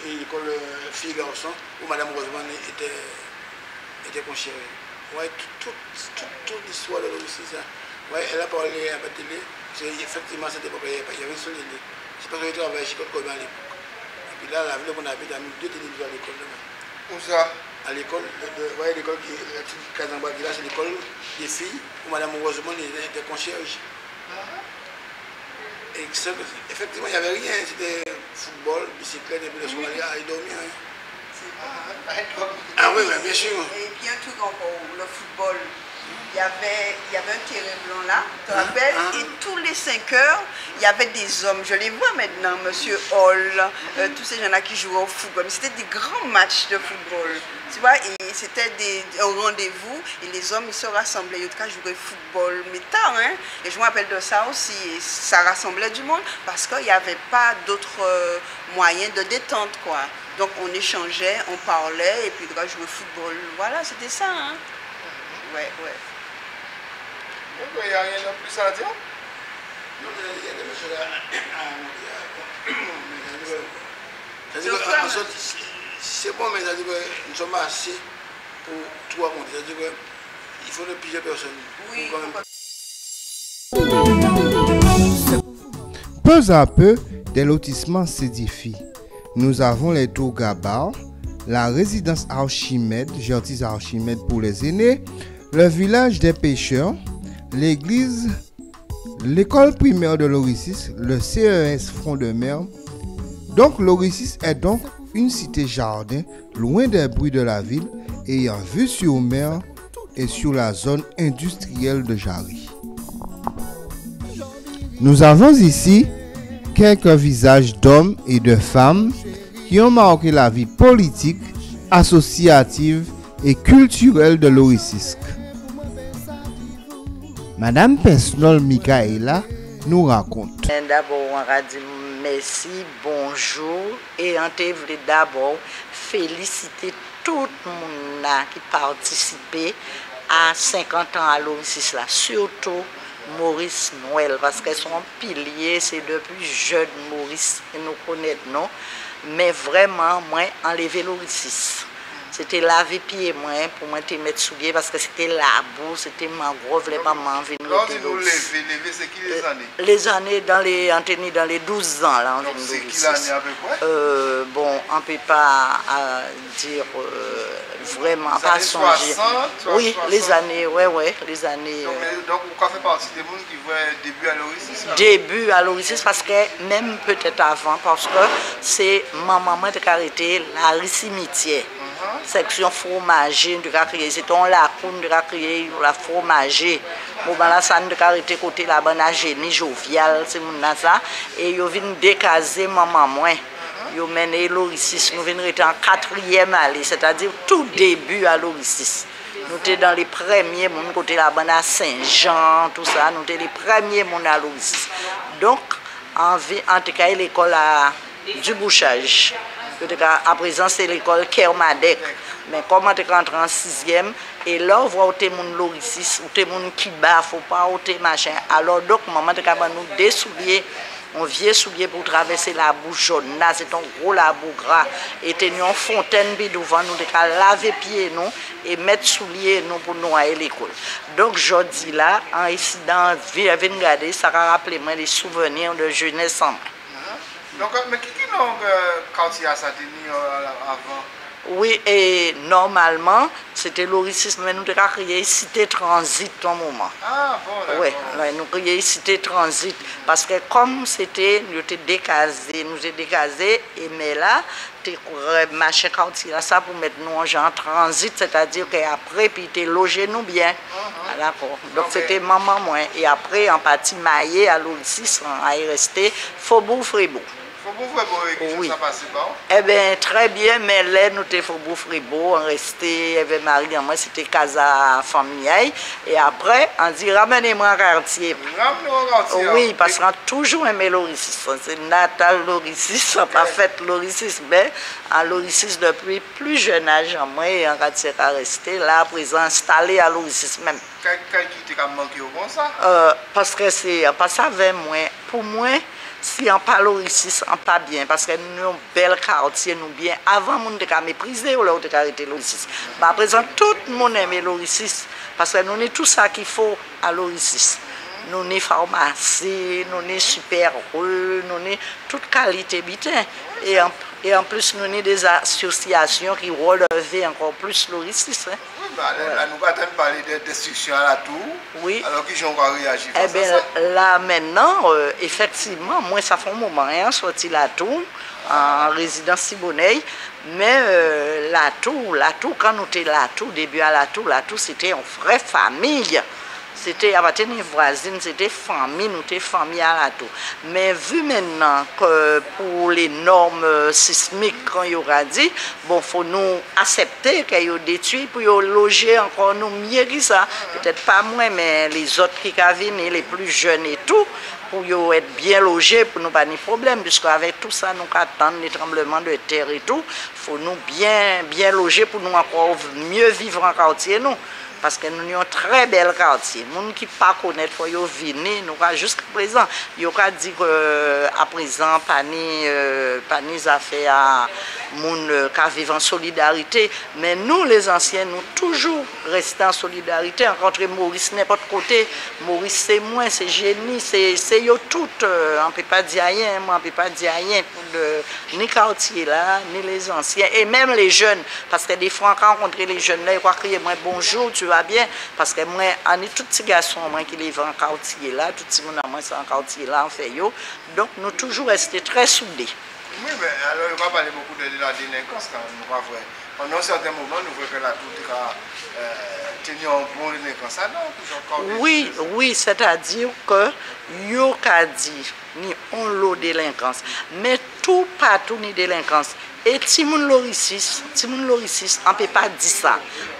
l'école euh, filles-garçons, où Mme Rosemont était, était conchérée. Ouais, toute, toute, toute l'histoire de aussi, ça. Ouais, elle a parlé à la télé effectivement, cette époque, il y avait une seule télé. C'est parce que je travaillais chez Côte Corbin à l'époque. Et puis là, la ville qu'on habite a mis deux téléviseurs à l'école. Où ça? À l'école, vous voyez l'école qui est Kazamba là, c'est l'école des filles où Madame Rosemont était concierge. Et effectivement, il n'y avait rien. C'était football, bicyclette, et puis le soir, il dormir. Hein. Ah oui, bien sûr. Et puis un truc encore, le football y avait, il y avait un terrain blanc là, tu te hein? rappelles? hein? Et tous les 5 heures, il y avait des hommes. Je les vois maintenant, Monsieur Hall, euh, tous ces gens-là qui jouaient au football. C'était des grands matchs de football. Tu vois, et c'était un rendez-vous. Et les hommes, ils se rassemblaient. Ils jouaient au football, mais tard, hein. Et je me rappelle de ça aussi. Et ça rassemblait du monde parce qu'il n'y avait pas d'autres euh, moyens de détente, quoi. Donc on échangeait, on parlait, et puis on jouer au football. Voilà, c'était ça, hein. Ouais, ouais. Il n'y a rien de plus à dire? Non, il y a des choses (coughs) (coughs) à C'est bon, mais nous sommes assez pour tout raconter. C'est-à-dire qu'il faut de plusieurs personnes. Oui. Peu à peu, des lotissements s'édifient. Nous avons les tours Gabar, la résidence Archimède, Gertis Archimède pour les aînés, le village des pêcheurs, l'église, l'école primaire de Loricis, le CES Front de Mer. Donc Loricis est donc une cité-jardin loin des bruits de la ville, ayant vue sur mer et sur la zone industrielle de Jarry. Nous avons ici quelques visages d'hommes et de femmes qui ont marqué la vie politique, associative et culturelle de Loricisque. Madame Pesnol Mikaela nou rakonte. D'abord, an ra di mersi, bonjou, e an te vle d'abord felisite tout moun na ki partisipe a 50 an alomisis la. Surtout Maurice Noël, paske son pilye se depi jeune Maurice, nou konet non, men vreman mwen enleve l'orisis. C'était laver pieds moi pour moi te mettre souliers parce que c'était la boue, c'était ma gros, les maman venir. Quand vous lever, lever c'est qui les années? Les années dans les Anthony dans les 12 ans là. Donc c'est qui l'année à peu près euh, Bon, on ne peut pas euh, dire euh, vraiment les pas songer. 60, oui, les années, ouais, ouais, les années. Donc, euh, donc vous fait partie des gens qui voient début à l'Oricis Début à l'Oricis parce que même peut-être avant parce que c'est ma maman de carité la cimetière seksyon fromaje, nou dek a kriye, se ton lakou nou dek a kriye, nou la fromaje, mou ban la san nou dek a rete kote la ban a jeni, jovyal, se moun nan sa, e yo vin dekaze maman mwen, yo men e lorisis, nou vin rete an katriyem ale, se ta di tout debu a lorisis, nou te dan le premye moun kote la ban a Saint-Jean, tout sa, nou te le premye moun a lorisis, donk, an, an te kaye l'ekol a du bouchaj, A prezant se l'ekol Kermadek. Men koman te ka entran 6e, e lor vwa ou te moun lorisis, ou te moun kiba, fwo pa ou te machin. Alors dok, maman te ka ban nou de soubye, on vie soubye pou travesse la bou jonna, se ton gro la bou gra, e te nyon fonten bi douvan, nou te ka lave pie non, non, nou, e met soubye nou pou nou aye l'ekol. Donk jodi la, an isi dan vi avin gade, sa ka rappeleman li souvenir de jeunesse anman. Donc, euh, mais qui Donk, men ki ki nou kouti asadini avant Oui, et normalement, c'était l'oricisme, mais nous devons créer cité transit en moment. Ah, bon, Oui, nous créer cité transit, parce que comme c'était, nous étions décasés, nous étions décasés, et mais là, marché quartier là ça pour mettre nous en genre transit, c'est-à-dire qu'après, puis tu logé nous bien. Uh -huh. D'accord. Donc non, okay. c'était maman moins. Et après, en partie maillé à l'oricisme, à y rester, Faubourg-Fribourg. Bon oui. Bon. Eh bien, très bien, mais là, nous étions au Fribourg, on restait, avec Marie et moi, c'était Casa Famille. Et après, on dit, ramenez-moi au quartier. Ramenez-moi Oui, parce qu'on a toujours aimé l'oricis. C'est natal l'oricis, on pas fait l'oricis, mais en l'oricis depuis plus jeune âge, moi, et on a resté là, présent, installé à l'oricis même. Quel qui t'a manqué au bon ça? Euh, parce que c'est, pas ça, moi. Pour moi, si on parle ici on pas bien parce que nous avons un bel quartier nous bien avant monde de mépriser ou l'oricis mais à présent tout le monde aime l'oricis parce que nous avons tout ça qu'il faut à l'oricis nous avons pharmacie nous avons super rue nous avons toute qualité et en, et en plus nous avons des associations qui relèvent encore plus l'oricis hein. Oui, bah, là, là, nous parler de destruction à la tour. Oui. Alors qu'ils ont encore réagi Eh bien, là, maintenant, euh, effectivement, moi, ça fait un moment, hein, sorti la tour, en résidence Siboney, mais euh, la tour, la tour, quand nous étions la tour, début à la tour, la tour, c'était une vraie famille. se ah te apatenye vwazin, se te fami, nou te fami ala tou. Men vu menan ke pou le norm euh, sismik kan yo radi, bon foun nou asepte ke yo detui pou yo loje ankon nou mye ki sa. Petet pa mwen men les ot ki kavine, les plus jen etou, pou yo et bien loje pou nou pa ni problem, bisko avek tout sa nou ka tan ni trembleman de ter etou, foun nou bien, bien loje pou nou ankon mye vivran kautiye nou. Paske nou yon tre bel kartye. Moun ki pa konet fo yo vini, nou ka jisk prezant. Yo ka di ke a prezant pani, euh, pani zafè a moun euh, ka vivan solidarite. Men nou les ansyen nou toujou restan solidarite. An kontre Maurice nepot kote, Maurice se mwen, se jeni, se yo tout. Euh, an pe pa di ayen, an pe pa di ayen pou de, ni kartye la, ni les ansyen. E menm les jen, paske defran kan kontre les jen la, yo kwa kriye mwen bonjou, tu tu va bien, paske mwen ane tout ti gason mwen ki leve an kaotiye la, tout ti moun an mwen se an kaotiye la an fe yo, donk nou toujou reste tre soudé. Oui, ben, alors on va parler beaucoup de, de la délinquance quand même, pas vrai. Pendant un certain moment, nous voyons que la Cour a euh, tenu un bon délinquance. Ah non, encore Oui, des... oui, c'est-à-dire que Yo a dit ni on lo delinkans. Me tou patou ni delinkans. E ti moun lorisis, ti moun lorisis, an pe pa di sa.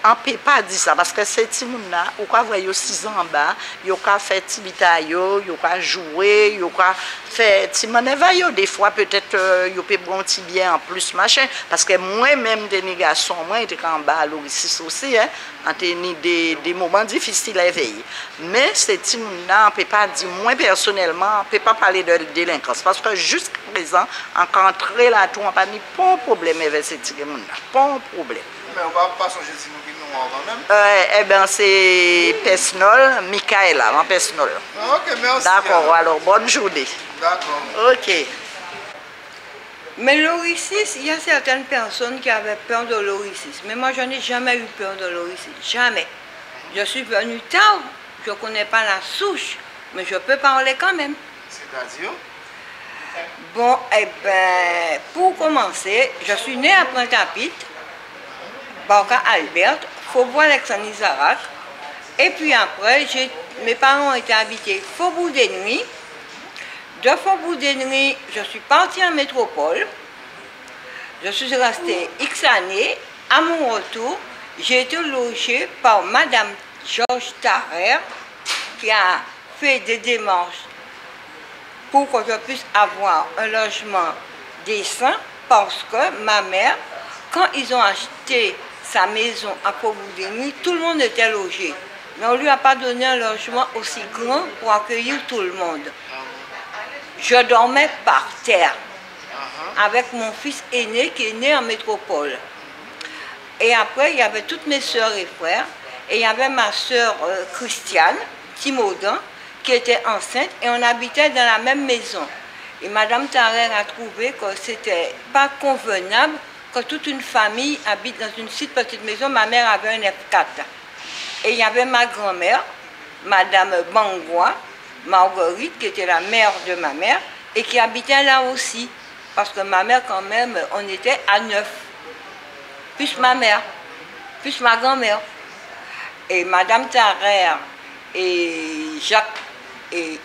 An pe pa di sa, paske se ti moun la, ou ka vwe yo 6 an an ba, yo ka fe ti bita yo, yo ka jowe, yo ka fe ti maneva yo. De fwa, petet euh, yo pe bron ti byen an plus machen, paske mwen menm de negasyon, mwen ete kan ba lorisis osi, an te ni de, de mouman difisil a eveyi. Me se ti moun la, an pe pa di, mwen personelman, an pe pa pale de délinquance. Parce que jusqu'à présent, en rentré là, tout, on n'a pas ni pas de problème avec ces Timoun-là. Pas de problème. Mais on va pas songer si nous qui nous quand même. Euh, eh bien, c'est Pesnol, Michaela, en Pesnol. Ah, Ok, merci. D'accord, alors bonne journée. D'accord. Ok. Mais l'oricis, il y a certaines personnes qui avaient peur de l'oricis. Mais moi, je n'ai jamais eu peur de l'oricis. Jamais. Je suis venue tard. Je ne connais pas la souche. Mais je peux parler quand même. Bon, eh bien, pour commencer, je suis née à Pointe-à-Pitre, Barca Albert, Faubourg Alexandre Isaac. Et puis après, mes parents étaient habités Faubourg des Nuits. De Faubourg des Nuits, je suis partie en métropole. Je suis restée X années. À mon retour, j'ai été logée par Madame Georges Tarrer, qui a fait des démarches pour que je puisse avoir un logement décent, parce que ma mère, quand ils ont acheté sa maison à Pauboudémy, tout le monde était logé. Mais on ne lui a pas donné un logement aussi grand pour accueillir tout le monde. Je dormais par terre avec mon fils aîné qui est né en métropole. Et après, il y avait toutes mes soeurs et frères. Et il y avait ma soeur euh, Christiane, Timodan, qui était enceinte. Et on habitait dans la même maison. Et Madame Tarrer a trouvé que c'était pas convenable que toute une famille habite dans une petite maison. Ma mère avait un F4. Et il y avait ma grand-mère, Madame Bangois, Marguerite, qui était la mère de ma mère, et qui habitait là aussi. Parce que ma mère, quand même, on était à neuf. Plus ma mère, plus ma grand-mère. Et Madame Tarrer et Jacques, et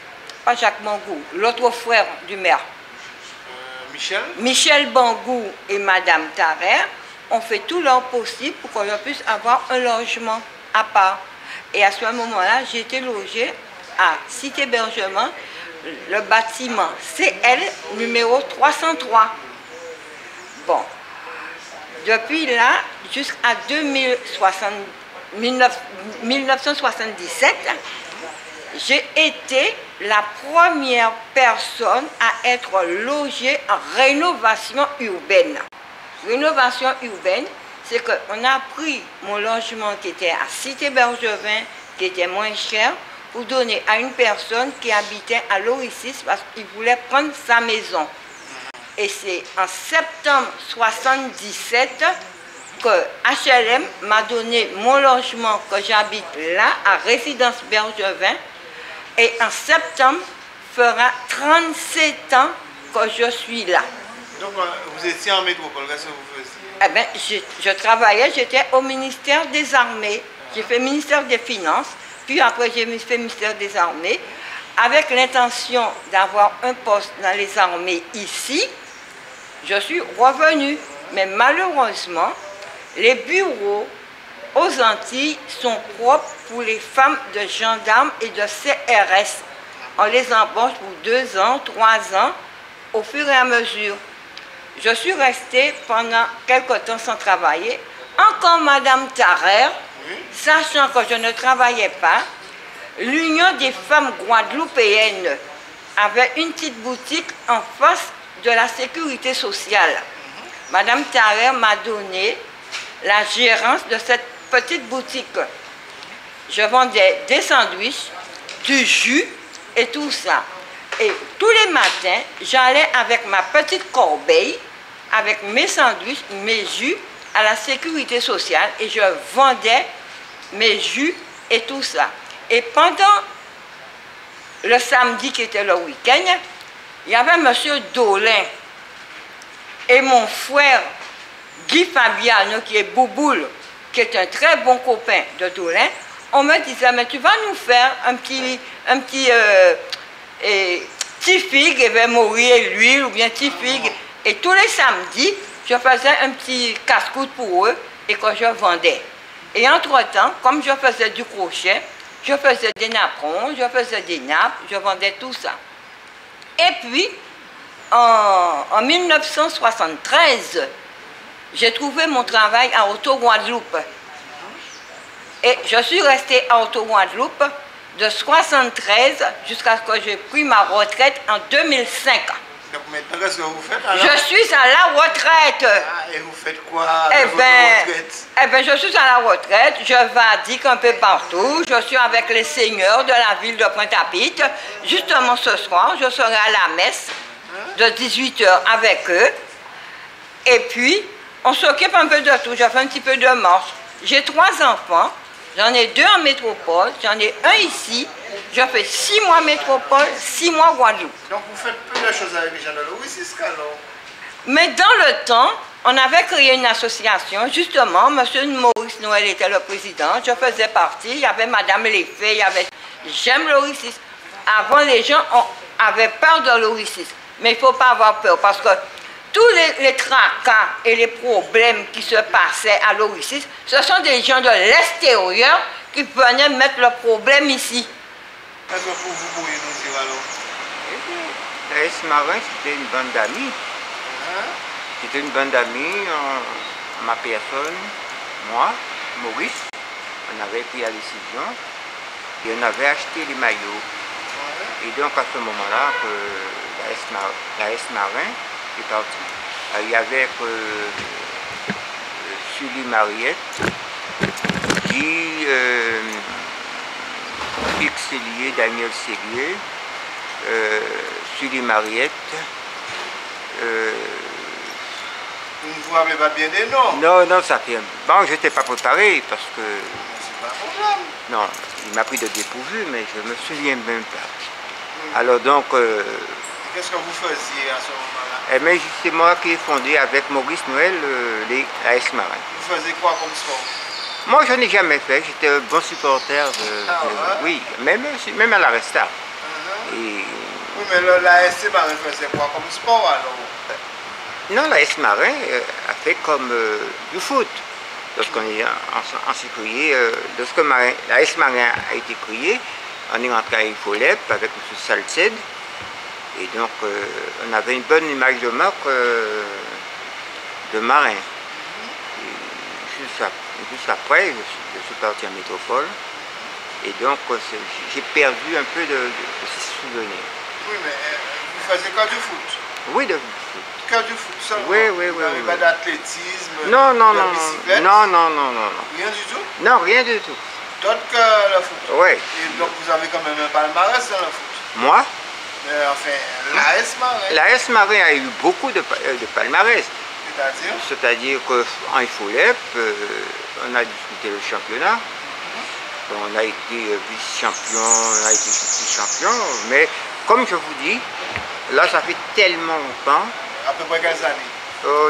pas Jacques Mangou, l'autre frère du maire, Euh, Michel Michel Bangou et Madame Tarrer ont fait tout leur possible pour qu'on puisse avoir un logement à part. Et à ce moment-là, j'ai été logée à Cité Bergement, le bâtiment CL numéro 303. Bon. Depuis là, jusqu'à 2060 19 1977, j'ai été la première personne à être logée en rénovation urbaine. Rénovation urbaine, c'est qu'on a pris mon logement qui était à Cité Bergevin, qui était moins cher, pour donner à une personne qui habitait à l'Oricis parce qu'il voulait prendre sa maison. Et c'est en septembre 77 que HLM m'a donné mon logement que j'habite là, à Résidence Bergevin. Et en septembre, fera 37 ans que je suis là. Donc, euh, vous étiez en métropole, qu'est-ce que vous faisiez? Eh ben, je, je travaillais, j'étais au ministère des Armées. J'ai fait ministère des Finances, puis après j'ai fait ministère des Armées, avec l'intention d'avoir un poste dans les armées ici. Je suis revenue, mais malheureusement, les bureaux aux Antilles sont propres pour les femmes de gendarmes et de CRS. On les embauche pour deux ans, trois ans, au fur et à mesure. Je suis restée pendant quelque temps sans travailler. Encore Madame Tarrer, sachant que je ne travaillais pas, l'Union des femmes guadeloupéennes avait une petite boutique en face de la sécurité sociale. Madame Tarrer m'a donné la gérance de cette petite boutique. Je vendais des sandwichs, du jus et tout ça. Et tous les matins, j'allais avec ma petite corbeille, avec mes sandwichs, mes jus, à la sécurité sociale et je vendais mes jus et tout ça. Et pendant le samedi qui était le week-end, il y avait M. Dolin et mon frère Guy Fabiano, qui est Bouboule, qui est un très bon copain de Dolin. On me disait, mais tu vas nous faire un petit, un petit, euh, et, petit figue, et va mourir l'huile, ou bien petit figue. Et tous les samedis, je faisais un petit casse-croûte pour eux et que je vendais. Et entre-temps, comme je faisais du crochet, je faisais des napperons, je faisais des nappes, je vendais tout ça. Et puis, en, en 1973, j'ai trouvé mon travail à Auto-Guadeloupe. Et je suis restée à Auto-Guadeloupe de 73 jusqu'à ce que j'ai pris ma retraite en 2005. Donc maintenant, qu'est-ce que vous faites alors Je suis à la retraite. Ah, Et vous faites quoi Eh bien, retraite eh ben, je suis à la retraite, je vadique un peu partout. Je suis avec les seigneurs de la ville de Pointe-à-Pitre. Justement, ce soir, je serai à la messe de 18h avec eux. Et puis, on s'occupe un peu de tout. Je fais un petit peu de marche. J'ai trois enfants. J'en ai deux en métropole. J'en ai un ici. Je fais six mois métropole, six mois Guadeloupe. Donc vous faites peu de choses avec les gens de l'Oasis, alors Mais dans le temps, on avait créé une association, justement, M. Maurice Noël était le président, je faisais partie, il y avait Mme Léfé, il y avait... J'aime l'Oricis. Avant, les gens ont- avaient peur de l'Oricis. Mais il ne faut pas avoir peur, parce que tous les, les tracas et les problèmes qui se passaient à l'Oricis, ce sont des gens de l'extérieur qui venaient mettre leurs problèmes ici. Est-ce que vous, vous pourriez nous dire alors? La S Marin, c'était une bande d'amis. Hein? C'était une bande d'amis en ma personne, moi, Maurice. On avait pris la décision et on avait acheté les maillots. Ouais. Et donc à ce moment-là, la S, Marin est partie. Euh, Il y avait euh, Sully Mariette, Guy euh, X Cellier, Daniel Cellier, euh, Sully Mariette. euh, Vous ne vous rappelez pas bien des noms non, non, ça fait. Bon, je n'étais pas préparé parce que. C'est pas problème. Non, il m'a pris de dépourvu, mais je me souviens même pas. Alors donc, euh, Qu'est-ce que vous faisiez à ce moment-là? Eh c'est moi qui ai fondé avec Maurice Noël euh, les, la S Marin. Vous faisiez quoi comme sport? Moi, je n'ai jamais fait. J'étais un bon supporter de. Ah de- ouais? oui, même, même à la Resta. Et Oui, mais le- la SC Marin faisait quoi comme sport alors? Non, la S Marin euh, a fait comme euh, du foot. Lorsqu'on est en, en euh, lorsque Marin- la S Marin a été créée, on est rentré à Infolep avec M. Salced. Et donc, euh, on avait une bonne image de marque euh, de marin. Et juste, ap- juste après, je suis, je suis parti en métropole. Et donc, euh, j'ai perdu un peu de, de- de ces souvenirs. Oui, mais vous faisiez que du foot? Oui, de Que du foot seulement? Oui, oui, Vous oui, n'avez oui, pas oui. d'athlétisme Non, non, de non, non, bicyclette? Non, non, non, non, non. Rien du tout? Non, rien du tout. D'autre que le foot? Oui. Et donc vous avez quand même un palmarès dans le foot? Moi, Mais enfin, la S Marin, la S Marin a eu beaucoup de, euh, de palmarès. c'est-à-dire C'est-à-dire qu'en Infolep, euh, on a disputé le championnat. On a été euh, vice-champion, on a été vice-champion. Mais comme je vous dis, là, ça fait tellement longtemps. à peu près quelles années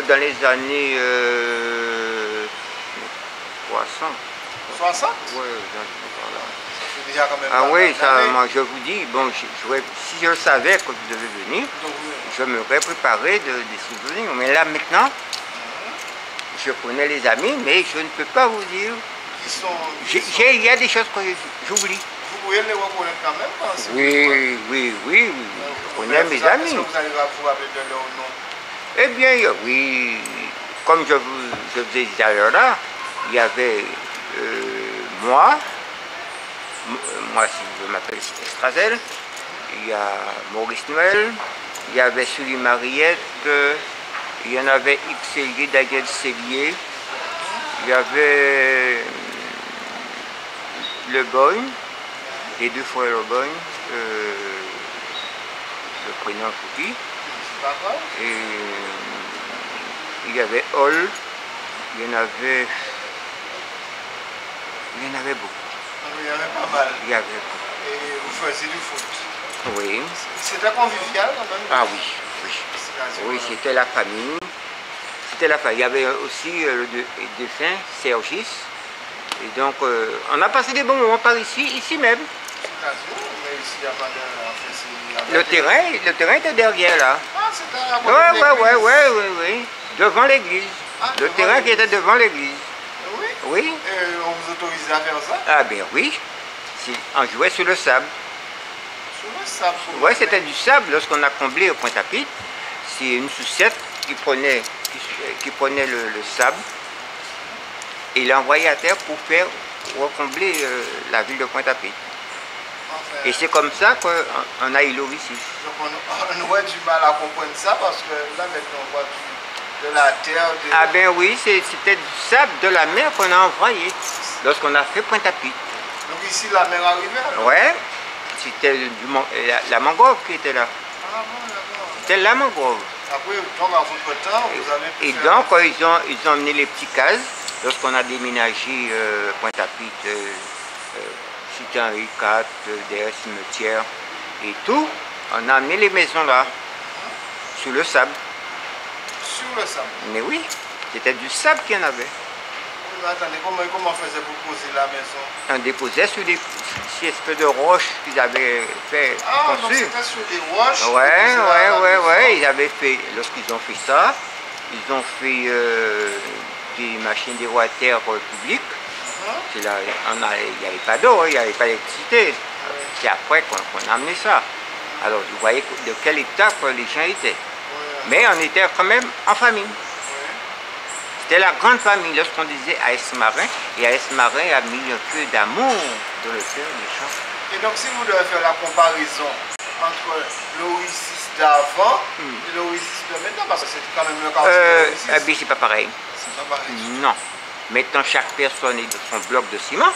dans les années euh, 300. 60 Ouais, dans- par là. Ça fait déjà quand même Ah oui, ça, moi, je vous dis, bon, je- si je savais que vous devez venir, Donc, je m'aurais préparé de, des souvenirs. Mais là, maintenant, je connais les amis, mais je ne peux pas vous dire. qui sont, Il y a des choses que j'oublie. Vous pouvez les reconnaître quand même quand c'est- Oui, oui, oui, oui. Je connais mes Est-ce amis. que vous allez vous rappeler de leur nom Eh bien, oui, comme je vous, je vous ai dit tout à l'heure là, il y avait euh, moi, moi je m'appelle Estrazel, il y a Maurice Noël, il y avait Sully Mariette, euh, il y en avait X Cellier, Daniel Cellier, il y avait euh, Le Bogne, les deux fois Le Bogne, euh, le prénom Fouki. Et il y avait Hall, il y en avait. Il y en avait beaucoup. Il y avait pas mal. Il y avait. Et vous faisiez du foot. Oui. C'était convivial quand même Ah oui, oui. Oui, c'était la famille. C'était la famille. Il y avait aussi euh, le dé- défunt Sergis. Et donc, euh, on a passé des bons moments par ici, ici même. Le terrain, le terrain était derrière là. Ah, c'était à de ouais, ouais, ouais, ouais, ouais. Devant l'église. Ah, Le devant terrain qui était devant l'église. Oui Oui. Autorisait à faire ça? Ah ben oui. Si- On jouait sur le sable. Sur le sable. vous c'était du sable lorsqu'on a comblé au Pointe-à-Pitre. C'est une sucette qui prenait, qui, qui prenait le, le sable et l'envoyait à terre pour faire recombler euh, la ville de Pointe-à-Pitre. Enfin, Et c'est comme ça qu'on on a eu l'eau ici. Donc on, on aurait du mal à comprendre ça parce que là maintenant on voit du- de la terre, de... Ah ben oui, c'était du sable de la mer qu'on a envoyé lorsqu'on a fait Pointe-à-Pitre. Donc ici la mer arrivait alors Ouais, c'était man- la, la mangrove qui était là. Ah bon, d'accord. C'était la mangrove. Après, donc en votre temps, vous avez Et donc, euh, ils ont, ils ont amené les petits cases lorsqu'on a déménagé euh, Pointe-à-Pitre, euh, euh, Cité Henri IV, euh, derrière cimetière et tout. On a amené les maisons là, sur le sable. sur le sable. Mais oui, c'était du sable qu'il y en avait. Attendez, comment, faisait pour poser la maison On déposait sur des ces espèces de roches qu'ils avaient fait Ah, donc construire. c'était sur des roches. Ouais, ouais, ouais, ouais. Ils avaient fait, lorsqu'ils ont fait ça, ils ont fait euh, des machines dérogateurs euh, publiques. C'est là, Il n'y avait pas d'eau, hein, il n'y avait pas d'électricité. C'est après qu'on a amené ça. Alors, vous voyez de quel état les gens étaient. Mais on était quand même en famille. C'était la grande famille. Lorsqu'on disait AS Marin, et AS Marin a mis un peu d'amour dans le cœur des gens. Et donc, si vous devez faire la comparaison entre l'Oasis d'avant et l'Oasis de maintenant, parce que c'est quand même le Hmm. Euh, de eh bien, c'est pas pareil. c'est pas pareil. Non. Maintenant, chaque personne est dans son bloc de ciment.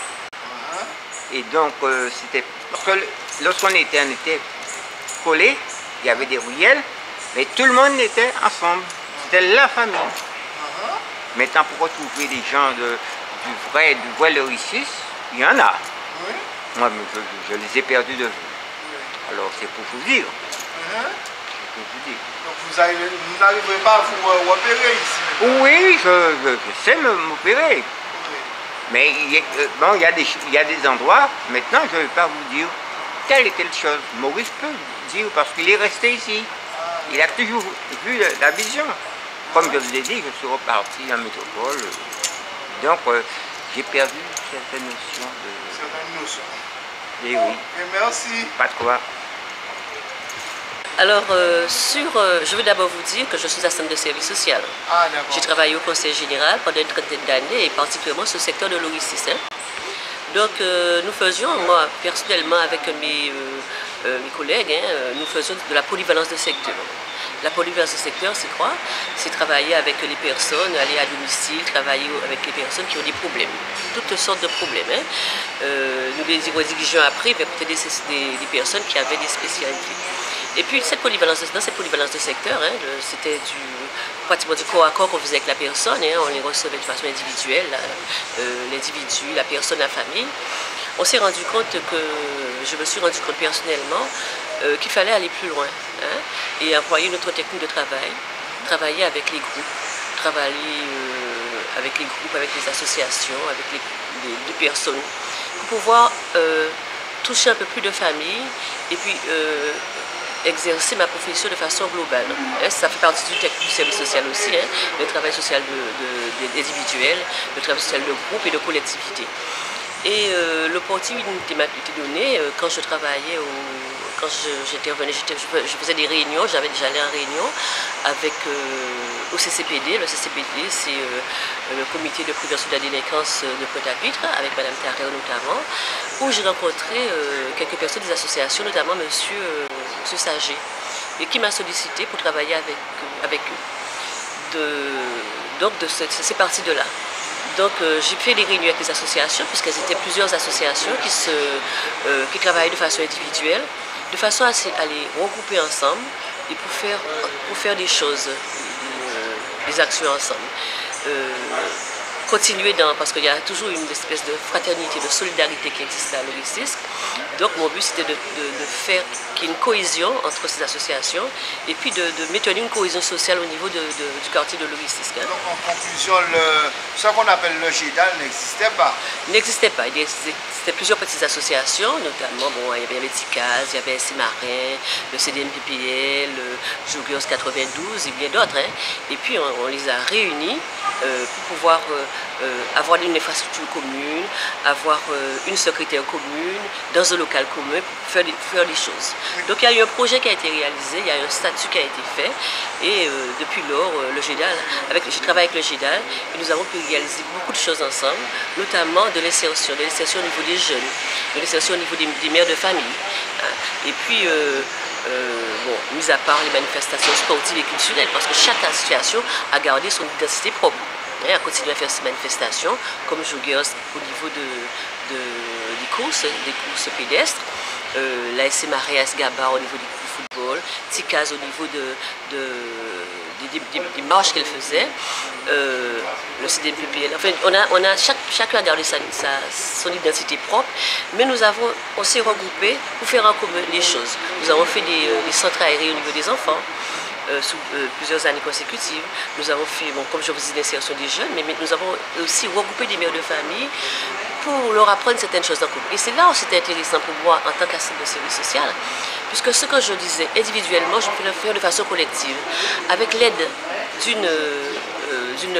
Et donc, euh, c'était. Parce que lorsqu'on était, on était collés, il y avait des ruelles, mais tout le monde était ensemble. C'était la famille. Maintenant, pour retrouver des gens de, du vrai, du vrai Lauricis, il y en a. Oui. Moi, je, je les ai perdus de vue. Alors, c'est pour vous dire. Uh-huh. C'est pour vous dire. Donc, vous n'arriverez pas à vous euh, repérer ici. Oui, je, sais m'opérer. Mais il y, a, euh, bon, il, y a des, y a des endroits, maintenant je ne vais pas vous dire telle et telle chose. Maurice peut dire parce qu'il est resté ici. Il a toujours vu la, la vision. Comme je vous l'ai dit, je suis reparti en métropole. Donc euh, j'ai perdu certaines notions de... Certaines notions. Eh oui, Et merci. pas de quoi. Alors, euh, sur, euh, je veux d'abord vous dire que je suis assistante de service social. Ah, d'accord. J'ai travaillé au conseil général pendant une trentaine d'années et particulièrement sur le secteur de l'Oricis. hein. Donc, euh, nous faisions, moi personnellement avec mes, euh, euh, mes collègues, hein, nous faisions de la polyvalence de secteur. La polyvalence de secteur, c'est quoi? C'est travailler avec les personnes, aller à domicile, travailler avec les personnes qui ont des problèmes, toutes sortes de problèmes. hein. Euh, nous les exigeons après vers des, des- des personnes qui avaient des spécialités. Et puis cette polyvalence, dans cette polyvalence de secteur, hein, c'était du, pratiquement du corps à corps qu'on faisait avec la personne, hein, on les recevait de façon individuelle, euh, l'individu, la personne, la famille. On s'est rendu compte que, je me suis rendu compte personnellement, euh, qu'il fallait aller plus loin hein, et employer notre technique de travail, travailler avec les groupes, travailler euh, avec les groupes, avec les associations, avec les, personnes, pour pouvoir euh, toucher un peu plus de famille et puis exercer ma profession de façon globale. Hein, ça fait partie du, du service social aussi, hein, le travail social de, de- de- individuel, le travail social de groupe et de collectivité. Et l'opportunité m'a été donnée quand je travaillais au. Quand j'étais- fais- je faisais des réunions, j'avais déjà en réunion avec euh, au CCPD. Le CCPD, c'est euh, le comité de prévention de la délinquance de Pointe-à-Pitre, avec Mme Tarrer notamment, où j'ai rencontré euh, quelques personnes des associations, notamment M. Euh, Monsieur Sager, et qui m'a sollicité pour travailler avec, eux. Donc, c'est parti de là. Donc j'ai fait des réunions avec les associations, puisqu'elles étaient plusieurs associations qui travaillaient de façon individuelle, de façon à, les regrouper ensemble et pour faire, pour faire des choses, des, des actions ensemble. Euh, continuer dans, parce qu'il y a toujours une espèce de fraternité, de solidarité qui existe à l'Oricis. Donc mon but c'était de, de- de faire qu'il y ait une cohésion entre ces associations et puis de, de maintenir une cohésion sociale au niveau du quartier de l'Oricis. Donc, en conclusion, le, ce qu'on appelle le GEDAL n'existait pas. Il n'existait pas. Il existait plusieurs petites associations, notamment, bon, il y avait, Ticaz, il y avait Marin, le CDMPPL, le Jougurs 92 et bien d'autres. hein. Et puis on, on les a réunis euh, pour pouvoir euh, avoir une infrastructure commune, avoir euh, une secrétaire commune, dans un local commun pour faire faire des choses. Donc il y a eu un projet qui a été réalisé, il y a eu un statut qui a été fait et euh, depuis lors, euh, le GEDAL, avec, je travaille avec le GEDAL et nous avons pu réaliser beaucoup de choses ensemble, notamment de l'insertion, de l'insertion au niveau des jeunes, de l'insertion au niveau des, des mères de famille. hein. Et puis, euh, euh, bon, mis à part les manifestations sportives et culturelles, parce que chaque association a gardé son identité propre. A continué à faire ces manifestations, comme Joggers au niveau de, de- des courses, des courses pédestres, euh, la SC Maréas Gaba au niveau du football, Ticaz au niveau de, de- des, marches qu'elle faisait, euh, le CDPPL. Enfin, on a, on a chaque, chacun a gardé son identité propre, mais nous avons, on s'est regroupés pour faire en commun les choses. Nous avons fait des, euh, des centres aérés au niveau des enfants. Sous plusieurs années consécutives. Nous avons fait, bon, comme je vous disais, l'insertion des jeunes, mais, nous avons aussi regroupé des mères de famille pour leur apprendre certaines choses en couple. Et c'est là où c'était intéressant pour moi en tant qu'assistant de service social, puisque ce que je disais individuellement, je peux le faire de façon collective, avec l'aide d'une d'une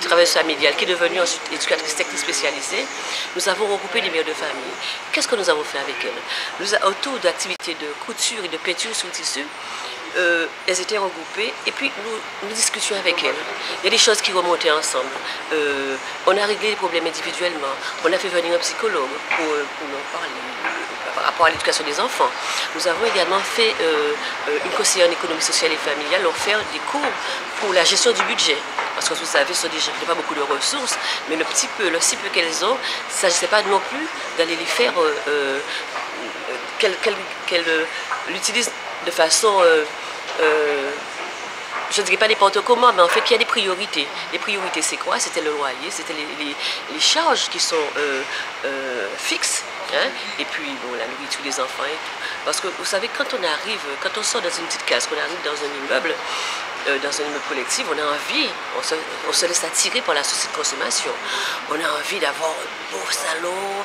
travailleuse familiale qui est devenue ensuite éducatrice technique spécialisée, nous avons regroupé les mères de famille. Qu'est-ce que nous avons fait avec elles? Nous, Autour d'activités de couture et de peinture sur tissu, euh, elles étaient regroupées et puis nous, nous, discutions avec elles. Il y a des choses qui remontaient ensemble. Euh, on a réglé les problèmes individuellement. On a fait venir un psychologue pour, pour nous parler par rapport à l'éducation des enfants. Nous avons également fait euh, une conseillère en économie sociale et familiale, faire des cours pour la gestion du budget. Parce que vous savez, ce sont des gens qui n'ont pas beaucoup de ressources, mais le petit peu, le si peu qu'elles ont, il ne s'agissait pas non plus d'aller les faire, qu'elles l'utilisent de façon euh, je ne dirais pas n'importe comment, mais en fait, il y a des priorités. Les priorités, c'est quoi? C'était le loyer, c'était les, charges qui sont euh, euh, fixes, hein? et puis bon, la nourriture des enfants et tout. Parce que vous savez, quand on arrive, quand on sort dans une petite case, qu'on arrive dans un immeuble, dans un immeuble collectif, on a envie, on se, laisse attirer par la société de consommation. On a envie d'avoir un beau salon,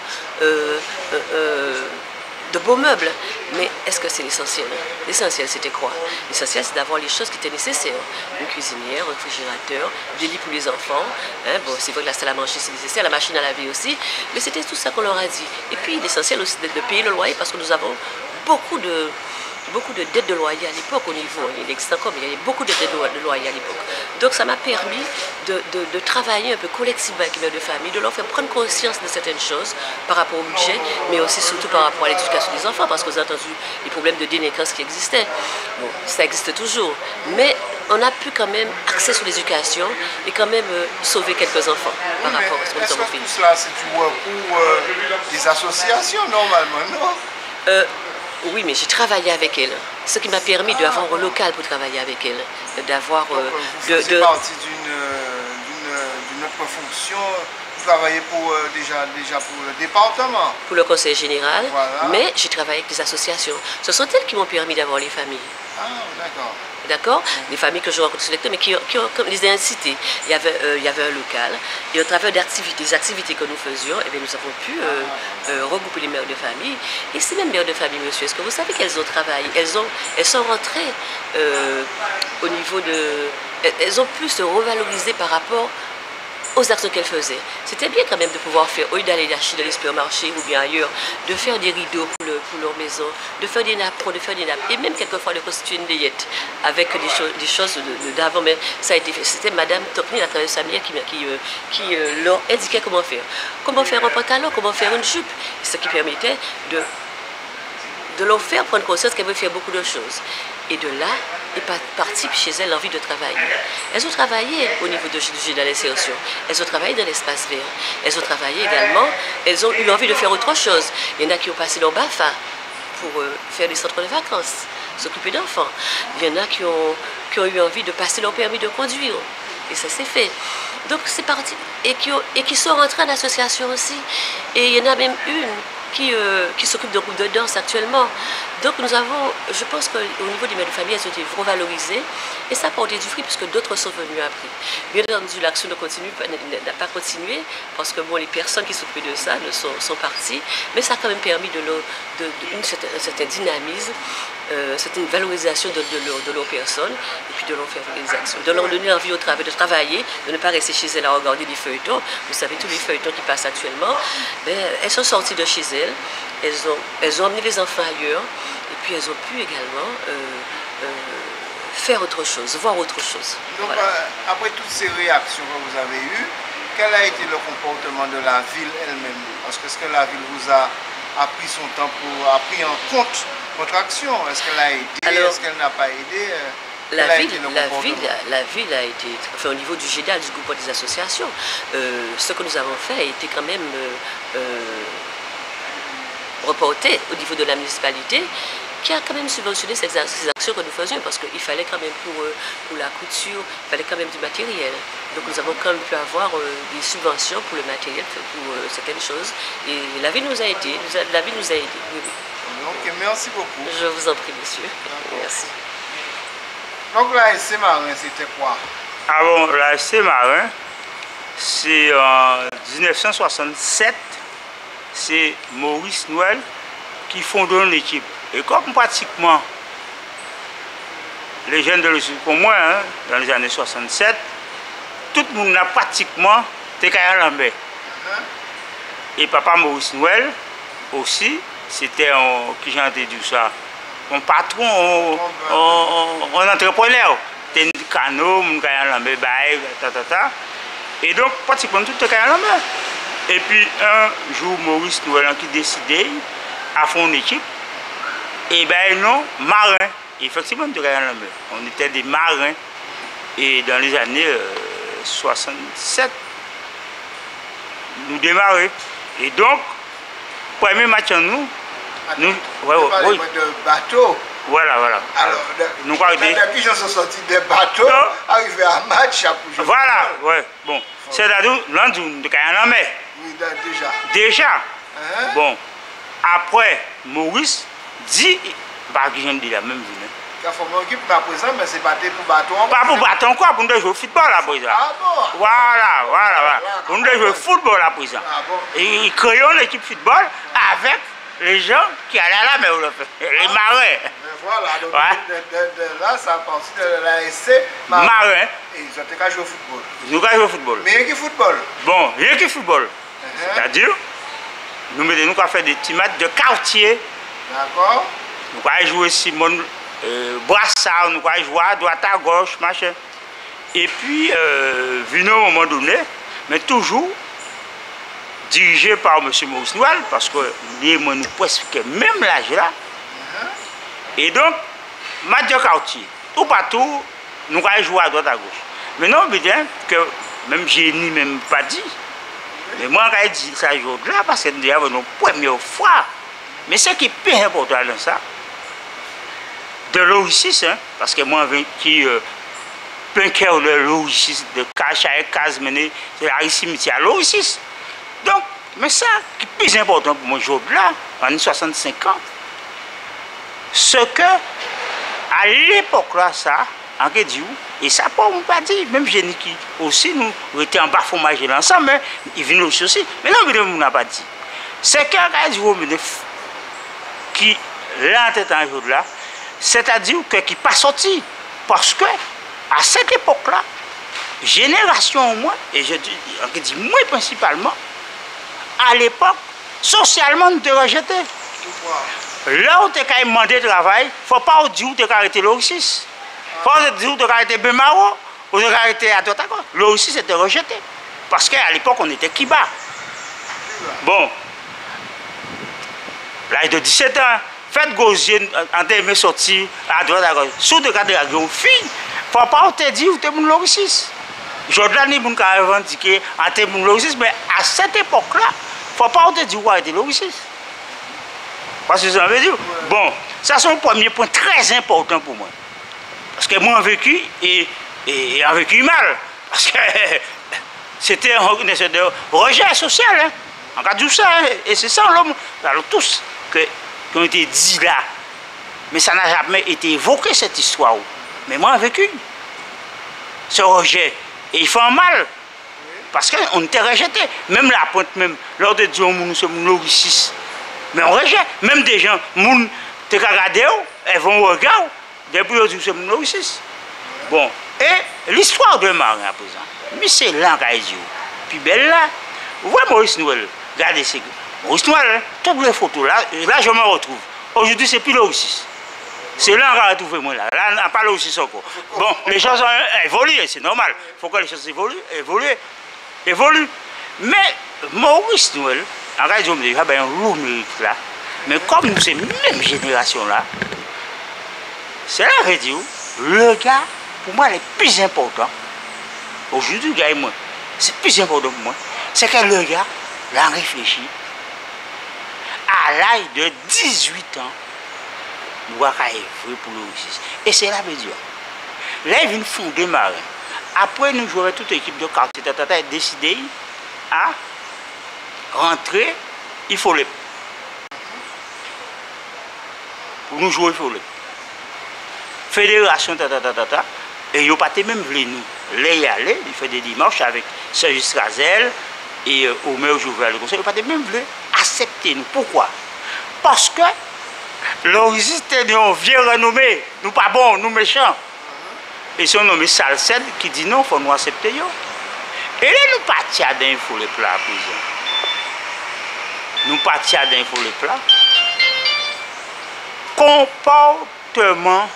de beaux meubles. Mais est-ce que c'est l'essentiel? L'essentiel, c'était quoi? L'essentiel, c'est d'avoir les choses qui étaient nécessaires. Une cuisinière, un réfrigérateur, des lits pour les enfants. Hein, bon, c'est vrai que la salle à manger, c'est nécessaire, la machine à laver aussi. Mais c'était tout ça qu'on leur a dit. Et puis, l'essentiel aussi, de payer le loyer parce que nous avons beaucoup de, beaucoup de dettes de loyer à l'époque au niveau, il existe encore, mais il y avait beaucoup de dettes de loyer à l'époque. Donc ça m'a permis de, de, travailler un peu collectivement avec les mères de famille, de leur faire prendre conscience de certaines choses par rapport au budget, mais aussi surtout par rapport à l'éducation des enfants, parce que vous avez entendu les problèmes de délinquance qui existaient. Bon, ça existe toujours, mais on a pu quand même axer sur l'éducation et quand même euh, sauver quelques enfants par rapport à ce que nous avons fait. Tout cela, c'est pour euh, des associations normalement, non? Euh, oui, mais j'ai travaillé avec elle. Ce qui m'a permis d'avoir un local pour travailler avec elle. D'avoir. Euh, de, partie d'une autre fonction. Vous travaillez pour, euh, déjà, déjà pour le département. Pour le conseil général. Mais j'ai travaillé avec des associations. Ce sont elles qui m'ont permis d'avoir les familles. Ah, d'accord d'accord Des familles que je rencontre sur mais qui, qui, comme les incité. Il y, avait, euh, il y avait un local, et au travers d'activités, des activités que nous faisions, et eh bien, nous avons pu euh, euh, regrouper les mères de famille. Et ces mêmes mères de famille, monsieur, est-ce que vous savez qu'elles ont travaillé? Elles, ont, elles sont rentrées au niveau de... Elles ont pu se revaloriser par rapport aux actions qu'elle faisait. C'était bien quand même de pouvoir faire, au lieu d'aller acheter dans les supermarchés ou bien ailleurs, de faire des rideaux pour, leur maison, de faire des napperons, de faire des nappes, et même quelquefois de constituer une layette avec des, choses d'avant. Mais ça a été fait. C'était Madame Tokni, la travailleuse familiale, qui, qui, euh, euh, leur indiquait comment faire. Comment faire un pantalon, comment faire une jupe, ce qui permettait de de leur faire prendre conscience qu'elles veulent faire beaucoup de choses. Et de là est partie chez elles l'envie de travailler. Elles ont travaillé au niveau de, de. Elles ont travaillé dans l'espace vert. Elles ont travaillé également, elles ont eu l'envie de faire autre chose. Il y en a qui ont passé leur BAFA pour euh, faire des centres de vacances, s'occuper d'enfants. Il y en a qui ont, eu envie de passer leur permis de conduire. Et ça s'est fait. Donc c'est parti. Et qui, et qui sont rentrés en association aussi. Et il y en a même une qui, euh, qui s'occupe de groupe de danse actuellement. Donc nous avons, je pense qu'au niveau des mères de famille, elles ont été revalorisées et ça a porté du fruit puisque d'autres sont venus après. Bien entendu, l'action n'a pas continué parce que bon, les personnes qui s'occupaient de ça sont, sont parties, mais ça a quand même permis de, de, un certain dynamisme, euh, une valorisation de, de, leur, personne et puis de leur faire des actions, de leur donner envie au travail, de travailler, de ne pas rester chez elles à regarder des feuilletons. Vous savez, tous les feuilletons qui passent actuellement, ben, elles sont sorties de chez elles, elles ont, elles ont emmené les enfants ailleurs et puis elles ont pu également euh, euh, faire autre chose, voir autre chose. Donc, après toutes ces réactions que vous avez eues, quel a été le comportement de la ville elle-même? Parce que est-ce que la ville vous a, a pris son temps pour, a pris en compte votre action? Est-ce qu'elle a aidé? Est-ce qu'elle n'a pas aidé? Euh, la ville, la, ville, la ville a été, enfin, au niveau du GEDA, du groupe des associations, euh, ce que nous avons fait a été quand même euh, reporté au niveau de la municipalité qui a quand même subventionné ces, actions que nous faisions parce qu'il fallait quand même pour, pour la couture, il fallait quand même du matériel. Donc nous avons quand même pu avoir des subventions pour le matériel, pour certaines choses. Et la ville nous a aidés, la ville nous a aidés. Ok, merci beaucoup. Je vous en prie, monsieur. Merci. Donc la SC Marin, c'était quoi? Avant la SC Marin, c'est en 1967, c'est Maurice Noël qui fonde l'équipe. Et comme pratiquement les jeunes de l'Ouest pour moi, hein, dans les années 67, tout le monde a pratiquement Tekaya Lambert. Uh-huh. Et papa Maurice Noël aussi, c'était un, qui j'ai entendu ça, un patron, un, un, un entrepreneur. Ten Kano, Moun Kaya Lambert, Baye, ta ta ta. Et donc pratiquement tout Tekaya Lambert. Et puis, un jour, Maurice Noël qui décidait à fond équipe, et ben non, marin. Effectivement, on était des marins. Et dans les années 67, nous démarrons. Et donc, premier match en nous, nous, ouais, ouais, oui. de bateau. Voilà, voilà. Alors, nous Depuis qu'ils sont sortis des bateaux, arriver à match, à Voilà, ouais, bon. C'est-à-dire, l'endroit de Kayaname. Oui, da, deja. Deja? Uh -huh. Bon, apre Maurice di bagi jen di la menm jounen. Ka fòm an ki pou pa prezant, men se batè pou baton. Pa pou baton kwa, pou nou de jwè foutbol la prezant. Ah bon? Wala, wala, wala. Pou nou de jwè foutbol la prezant. Ah bon? E kreyon l'ekip foutbol avèk le jen ki alè la mè ou lò fè. Le marè. Voilà, donc de la sa pansi de la SC Marè. E yon te ka jwè foutbol. Yon ka jwè foutbol. Men yon ki foutbol. Bon, yon ki foutbol. Uh-huh. C'est-à-dire, nous mettons nous faire des petits matchs de quartier. D'accord Nous allons jouer Simon euh, Brassard, nous allons jouer à droite, à gauche, machin. Et puis, euh, venu au moment donné, mais toujours dirigé par M. Maurice Noël, parce que moi, nous presque même l'âge là. Et donc, match de quartier, tout partout, nous allons jouer à droite, à gauche. Maintenant, bien que même génie, même pas dit, Men mwen kaya di sa joud la, paske nou yave nou pwemyo fwa. Men se ki pe importan lan sa, de logisis, paske mwen ven ki euh, penke ou de logisis, de kacha e kaz mene, se la risimiti a logisis. Donk, men sa ki pez importan pou mwen joud la, ane 65 an, se ke a l'epok la sa, anke di ou, e sa pou mou pa di, menm geni ki osi nou, ou ete an ba fomaje lansan, men, i vin nou sosi, men nan mou mou nan pa di. Se ke an ka di ou mene, ki lante tan joud la, se ta di ou ke ki pa soti, paske, a set epok la, jenerasyon mwen, e je di, anke di mwen principalman, a l'epok, sosyalman nou te rejete. Lè ou te ka e imande travay, fò pa ou di ou te ka rete lorisis. Fon de tout aurait été Bemaro, on aurait été à droite à gauche. L'eau aussi c'était rejeté. Parce qu'à l'époque, on était Kiba. Bon. L'âge de 17 ans, faites gauzier en termes sorti à droite à gauche. Sous de cadre à gauche, fille, faut pas te dire où t'es mon lorisis. Jordanie, vous avez revendiqué en termes de lorisis, mais à cette époque-là, faut pas te dire où était lorisis. Parce que ça veut dire. Bon, ça c'est un premier point très important pour moi. Parce que moi, vécu et, et, et vécu mal. Parce que (laughs) c'était un rejet social. Hein. On a dit ça, et c'est ça l'homme, alors tous, qui ont été dit là. Mais ça n'a jamais été évoqué cette histoire. Mais moi, j'ai vécu ce rejet. Et il fait un mal. Parce qu'on était rejeté. Même la pointe, même, lors de Dieu, nous sommes nourricis. Mais on rejette. Même des gens, moun, te regardent, elles vont regarder. Jour, c'est mon nourricis. Bon. Et l'histoire de Marin à présent. Mais c'est dit. Puis belle là. Vous voyez Maurice Noël. Regardez ces Maurice Noël, hein, toutes les photos là, là je me retrouve. Aujourd'hui, c'est plus l'O6. C'est là qu'on a retrouvé moi là. Là, on n'a pas l'O6 encore. Bon, les choses ont évolué, c'est normal. Il faut que les choses évoluent, évoluent, évoluent. Mais Maurice Noël, en réalité, il y a un lourd mérite là. Mais comme nous, c'est la même génération là, c'est je dis, le gars, pour moi, le plus important, aujourd'hui, gars moi, c'est plus important pour moi, c'est que le gars, l'a réfléchi, à l'âge de 18 ans, doit œuvrer pour le réussir. Et c'est je dis, là, il vient fonder Marin. Après, nous jouons toute l'équipe de quartier, tata, a décidé à rentrer, il faut le. Pour nous jouer, il faut le. fédération, ta ta ta ta ta, et ils pas même voulu nous. Les y aller, il fait des dimanches avec Serge Razel et euh, Omer Jouvel, le conseil, ils pas même voulu accepter nous. Pourquoi Parce que l'origine était un vieux renommé, nous pas bons, nous méchants. Et son nommé Salcède qui dit non, il faut nous accepter. Yo. Et là, nous partions d'un fou le plat à prison. Nous partions d'un fou le plat. Comportement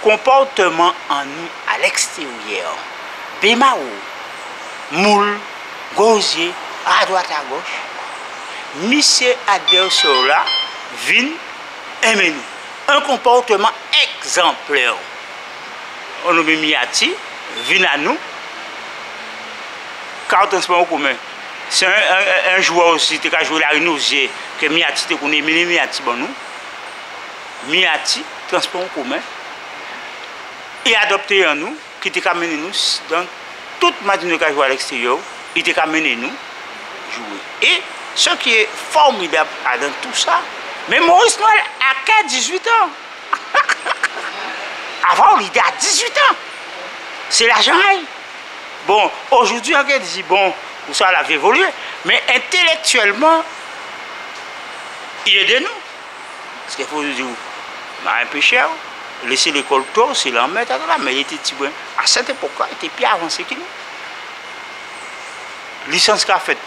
Komporteman an nou al eksteryer, bema ou, moul, gozye, a doat a goch, misye adèw sou la, vin, eme nou. Un komporteman ekzamplèw. On nou mi miyati, vin an nou, kartonsman ou koumen. Se un jwa osi te ka jwou la rinouze, ke miyati te koune, meni miyati ban nou, miyati, transpon ou koumen, et adopté en nous, qui t'a amené nous dans toute qui a joué à l'extérieur, il t'a amené nous jouer. Et ce qui est formidable dans tout ça, mais Maurice Noël a 18 ans. (laughs) Avant, il était à 18 ans. C'est l'argent. Bon, aujourd'hui, on dit, bon, tout ça, avait évolué, mais intellectuellement, il est de nous. Parce qu'il faut dire, un peu cher, laisser l'école tôt, c'est la mettre là, mais il était à cette époque-là, il était plus avancé que nous. Licence qu'a faite.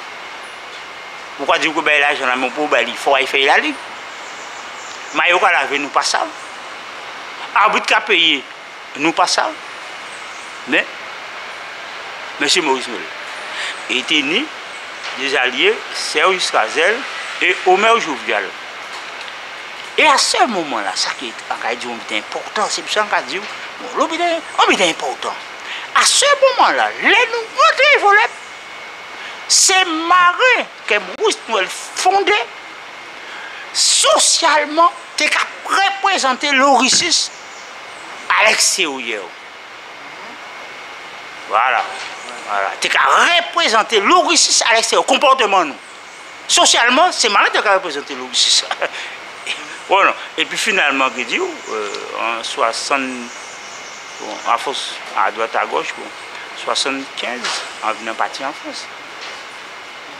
Pourquoi dire que ben, l'argent là, mon pauvre, il faut aller faire la ligue. Mais il y a nous pas ça. Arbitre qu'a payé, nous pas ça. Mais, M. Maurice Mel, était né des alliés Serge Cazel et Omer Jouvial. E a se mouman la, sa ki an ka di ou mi te important, se mi san ka di ou, moun lou mi te, ou mi te important. A se mouman la, le nou antre volep, se mare ke mwist nou el fonde, sosyalman te ka reprezente lorisis alek se ou ye ou. Voilà. voilà. Te ka reprezente lorisis alek se ou, komporteman nou. Sosyalman, se mare te ka reprezente lorisis. (laughs) l'oricis. Voilà. Et puis finalement, euh, en 60, bon, à, force, à droite, à gauche, bon, 75, on venait partir en France.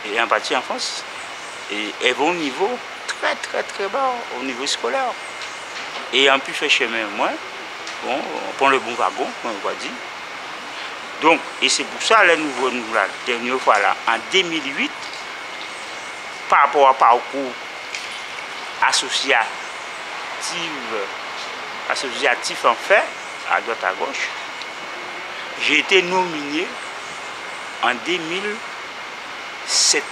Et un parti en France. Et, et au niveau très très très bas, au niveau scolaire. Et on pu faire chemin moins, bon, on prend le bon wagon, comme on va dire. Donc, et c'est pour ça, là, nous voyons la dernière fois, là, en 2008, par rapport à parcours associatif, associatif en fait, à droite à gauche, j'ai été nominé en 2007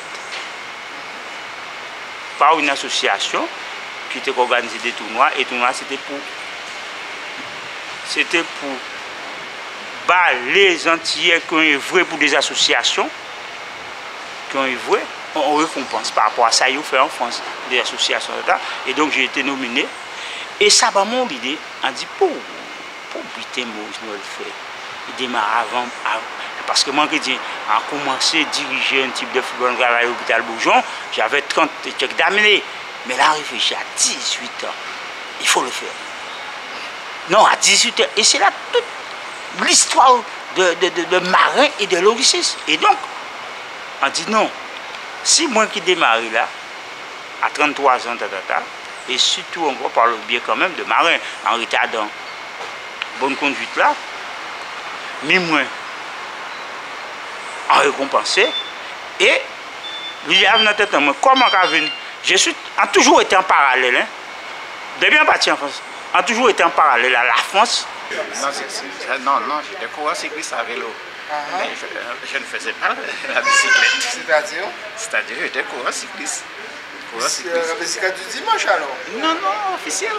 par une association qui était organisée des tournois et tournois c'était pour c'était pour bah, les Antillais qui ont œuvré pour des associations qui ont œuvré on récompense par rapport à ça, il fait en France des associations. Et donc j'ai été nominé. Et ça va mon idée, on dit, pour, pour buter Maurice Noël fait. Il démarre avant, parce que moi qui dis, a commencé à diriger un type de football à l'hôpital Bourgeon, j'avais 30 trucs d'amener. Mais là, réfléchir à 18 ans, il faut le faire. Non, à 18 ans. Et c'est là toute l'histoire de, de, de, marin et de logiciste. Et donc, on dit non, si moi qui démarre là, à 33 ans, et surtout encore par le biais quand même de marin, en retardant bonne conduite là, mais moi, en récompensé, et il y a dans tête comment je suis a toujours été en parallèle, hein, de bien parti en France, a toujours été en parallèle à la France. Non, non, j'étais courant cycliste à vélo. Mais je, je, ne faisais pas la bicyclette. C'est-à-dire C'est-à-dire que j'étais courant cycliste. Courant cycliste. La bicyclette du dimanche alors Non, non, officiel.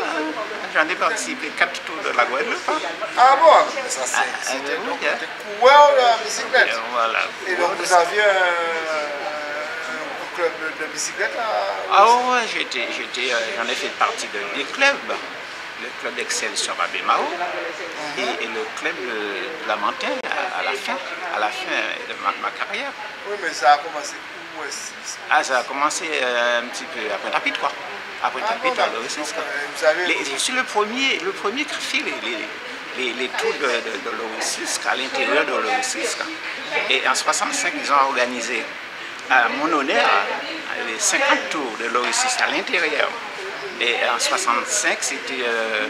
J'en ai participé 4 tours de la Guadeloupe. Ah bon Ça c'est ah, oui, donc yeah. coureur de la bicyclette. Et voilà. Et donc vous aviez un, club de bicyclette là Ah ouais, j'étais, j'en ai fait partie de des clubs le club d'Excel sur Abemao et, et, le club de la montagne à, à, la fin, à la fin de ma, ma, carrière. Oui, mais ça a commencé où Ah, ça a commencé euh, un petit peu après rapide quoi. à Pointe-à-Pitre, à Lorisisque. Vous avez... Les- Je suis le premier, le premier qui fait les, les, les, les tours de, de, de Lorisisque, à l'intérieur de Lorisisque. Et en 65, ils ont organisé à mon honneur les 50 tours de Lorisisque à l'intérieur. Et en 65, c'était euh,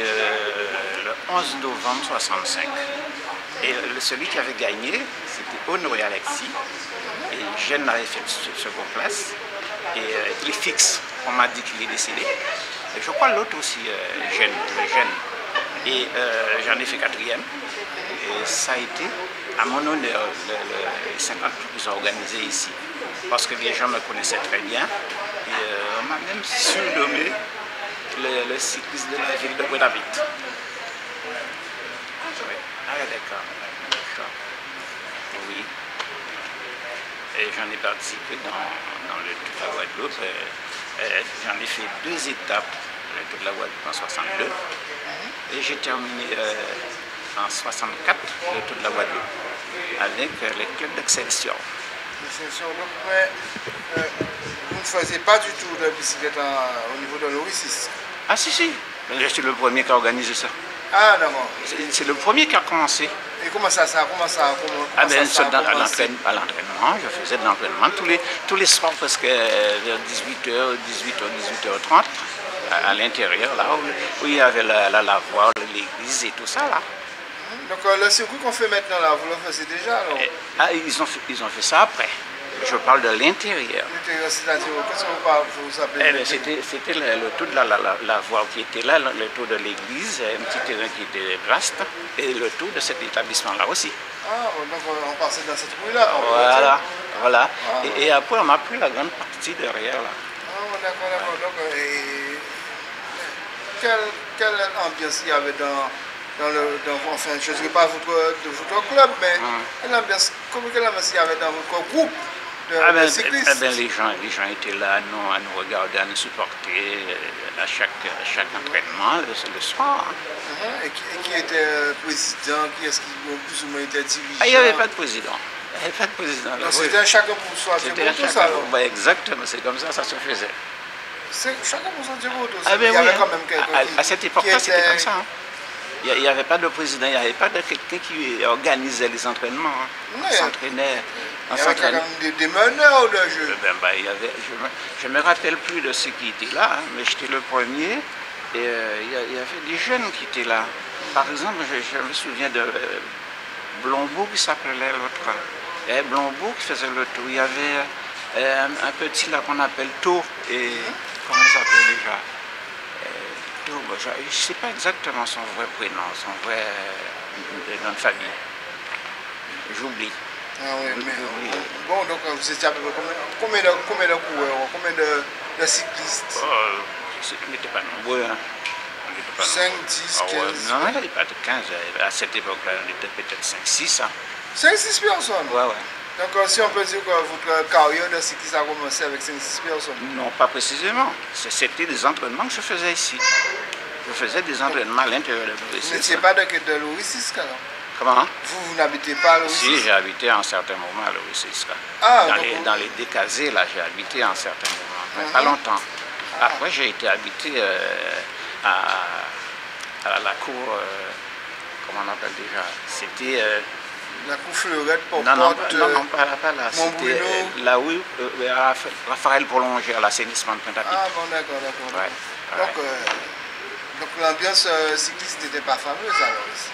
euh, le 11 novembre 65. Et celui qui avait gagné, c'était Honoré Alexis. Et Jeanne avait fait seconde place. Et euh, il est fixe. On m'a dit qu'il est décédé. Et je crois l'autre aussi, euh, jeune, très jeune. Et euh, j'en ai fait quatrième. Et ça a été à mon honneur le- le- les 50 tours qu'ils ont organisés ici. Parce que les gens me connaissaient très bien. On m'a même surnommé le, le cycliste de la ville de. Oui. Ah d'accord. D'accord. Oui. Et j'en ai participé dans, dans le Tour de la Guadeloupe. Euh, euh, j'en ai fait deux étapes, le Tour de la Guadeloupe en 62. Et j'ai terminé euh, en 64 le Tour de la Guadeloupe avec euh, le club d'Excelsior. C'est sûr. Donc, euh, ne faisiez pas du tout de bicyclette en- au niveau de l'Oricis Ah si si, je suis le premier qui a organisé ça. Ah, d'accord. C'est le premier qui a commencé. Et comment ça, ça, comment ça, comment, Ah ben, ça, ça a c'est dans- à l'entraînement, je faisais de l'entraînement tous les, tous les soirs parce que euh, vers 18h, 18h, 18h30, à, à l'intérieur, là où, où il y avait la, la lavoir, l'église et tout ça là. Donc, euh, le circuit qu'on fait maintenant, là, vous le faisiez déjà alors? Ah, ils ont ils ont fait ça après. Je parle de l'intérieur. L'intérieur, C'est-à-dire, qu'est-ce que vous, parlez- vous appelez C'était le, tour de la, la, la, la voie qui était là, le, tour de l'église, un petit terrain qui était vaste, et le tour de cet établissement-là aussi. Ah, donc on passait dans cette rue-là. Voilà, voilà. Ah, Et, et après, on m'a pris la grande partie derrière là. Ah, d'accord, d'accord. Donc, euh, et- quelle, quelle ambiance il y avait dans, dans le. Dans, enfin, je ne dirais pas votre, de votre club, mais quelle ambiance, comment, quelle ambiance il y avait dans votre groupe? De, Ah de ben, cyclistes eh ben, les, gens, les gens étaient là à nous, à nous regarder, à nous supporter euh, à chaque, à chaque entraînement le, le soir. Mhm. et, qui, et qui était euh, président Qui est-ce qui bon, plus ou moins était dirigeant? Ah, il n'y avait pas de président. Il n'y avait pas de président. C'était chacun pour soi, C'était chacun ça. alors. exactement, c'est comme ça ça se faisait. C'est chacun pour son tout Ah ben Il y avait oui, quand hein. même quelqu'un à, à cette époque-là, c'était était- comme ça. hein. Il n'y avait pas de président, il n'y avait pas de quelqu'un qui organisait les entraînements. hein. Il s'entraînait. Il y avait quand s'entraînait. même des, des meneurs de jeu. Ben, ben, il y avait, je ne me, rappelle plus de ceux qui étaient là, hein, mais j'étais le premier. Et euh, il y il avait des jeunes qui étaient là. Par exemple, je, je me souviens de euh, Blombeau qui s'appelait l'autre. Et Blombeau qui faisait le tour. Il y avait euh, un, un petit là qu'on appelle Tour. Et comment il s'appelait déjà? Je ne sais pas exactement son vrai prénom, son vrai euh, nom de famille. J'oublie. Ah oui, mais bon, donc euh, vous étiez à peu près combien, de, combien de coureurs, combien de, de cyclistes? Oh, on n'était pas nombreux. Hein. On n'était pas 5, nombreux. 10, Ah ouais, 15. Non, il n'y avait pas de 15. À cette époque-là, on était peut-être 5-6. Hein. 5, 6 personnes? Ouais, ouais. Donc euh, si on peut dire que votre carrière de cycliste a commencé avec 5, 6 personnes. Non, pas précisément. C'était des entraînements que je faisais ici. Je faisais des entraînements à l'intérieur de Vous l'OIC. n'étiez pas de, de Louis Comment? Vous, vous n'habitez pas à Louis Si, j'ai habité à un certain moment à l'OIC. Ah, dans, les, vous- dans les décasés, là, j'ai habité à un certain moment, mais pas Mhm. longtemps. Après, j'ai été habité euh, à, à la cour, euh, comment on appelle déjà? C'était... euh, La cour fleurette pour non, non, porte, non, non, euh, pas là, pas là. C'était euh, là où euh, Raphaël- prolongé à l'assainissement de Pointe-à-Pitre. Ah bon, d'accord, d'accord. Ouais, Donc, euh, donc l'ambiance euh, cycliste n'était pas fameuse alors ici.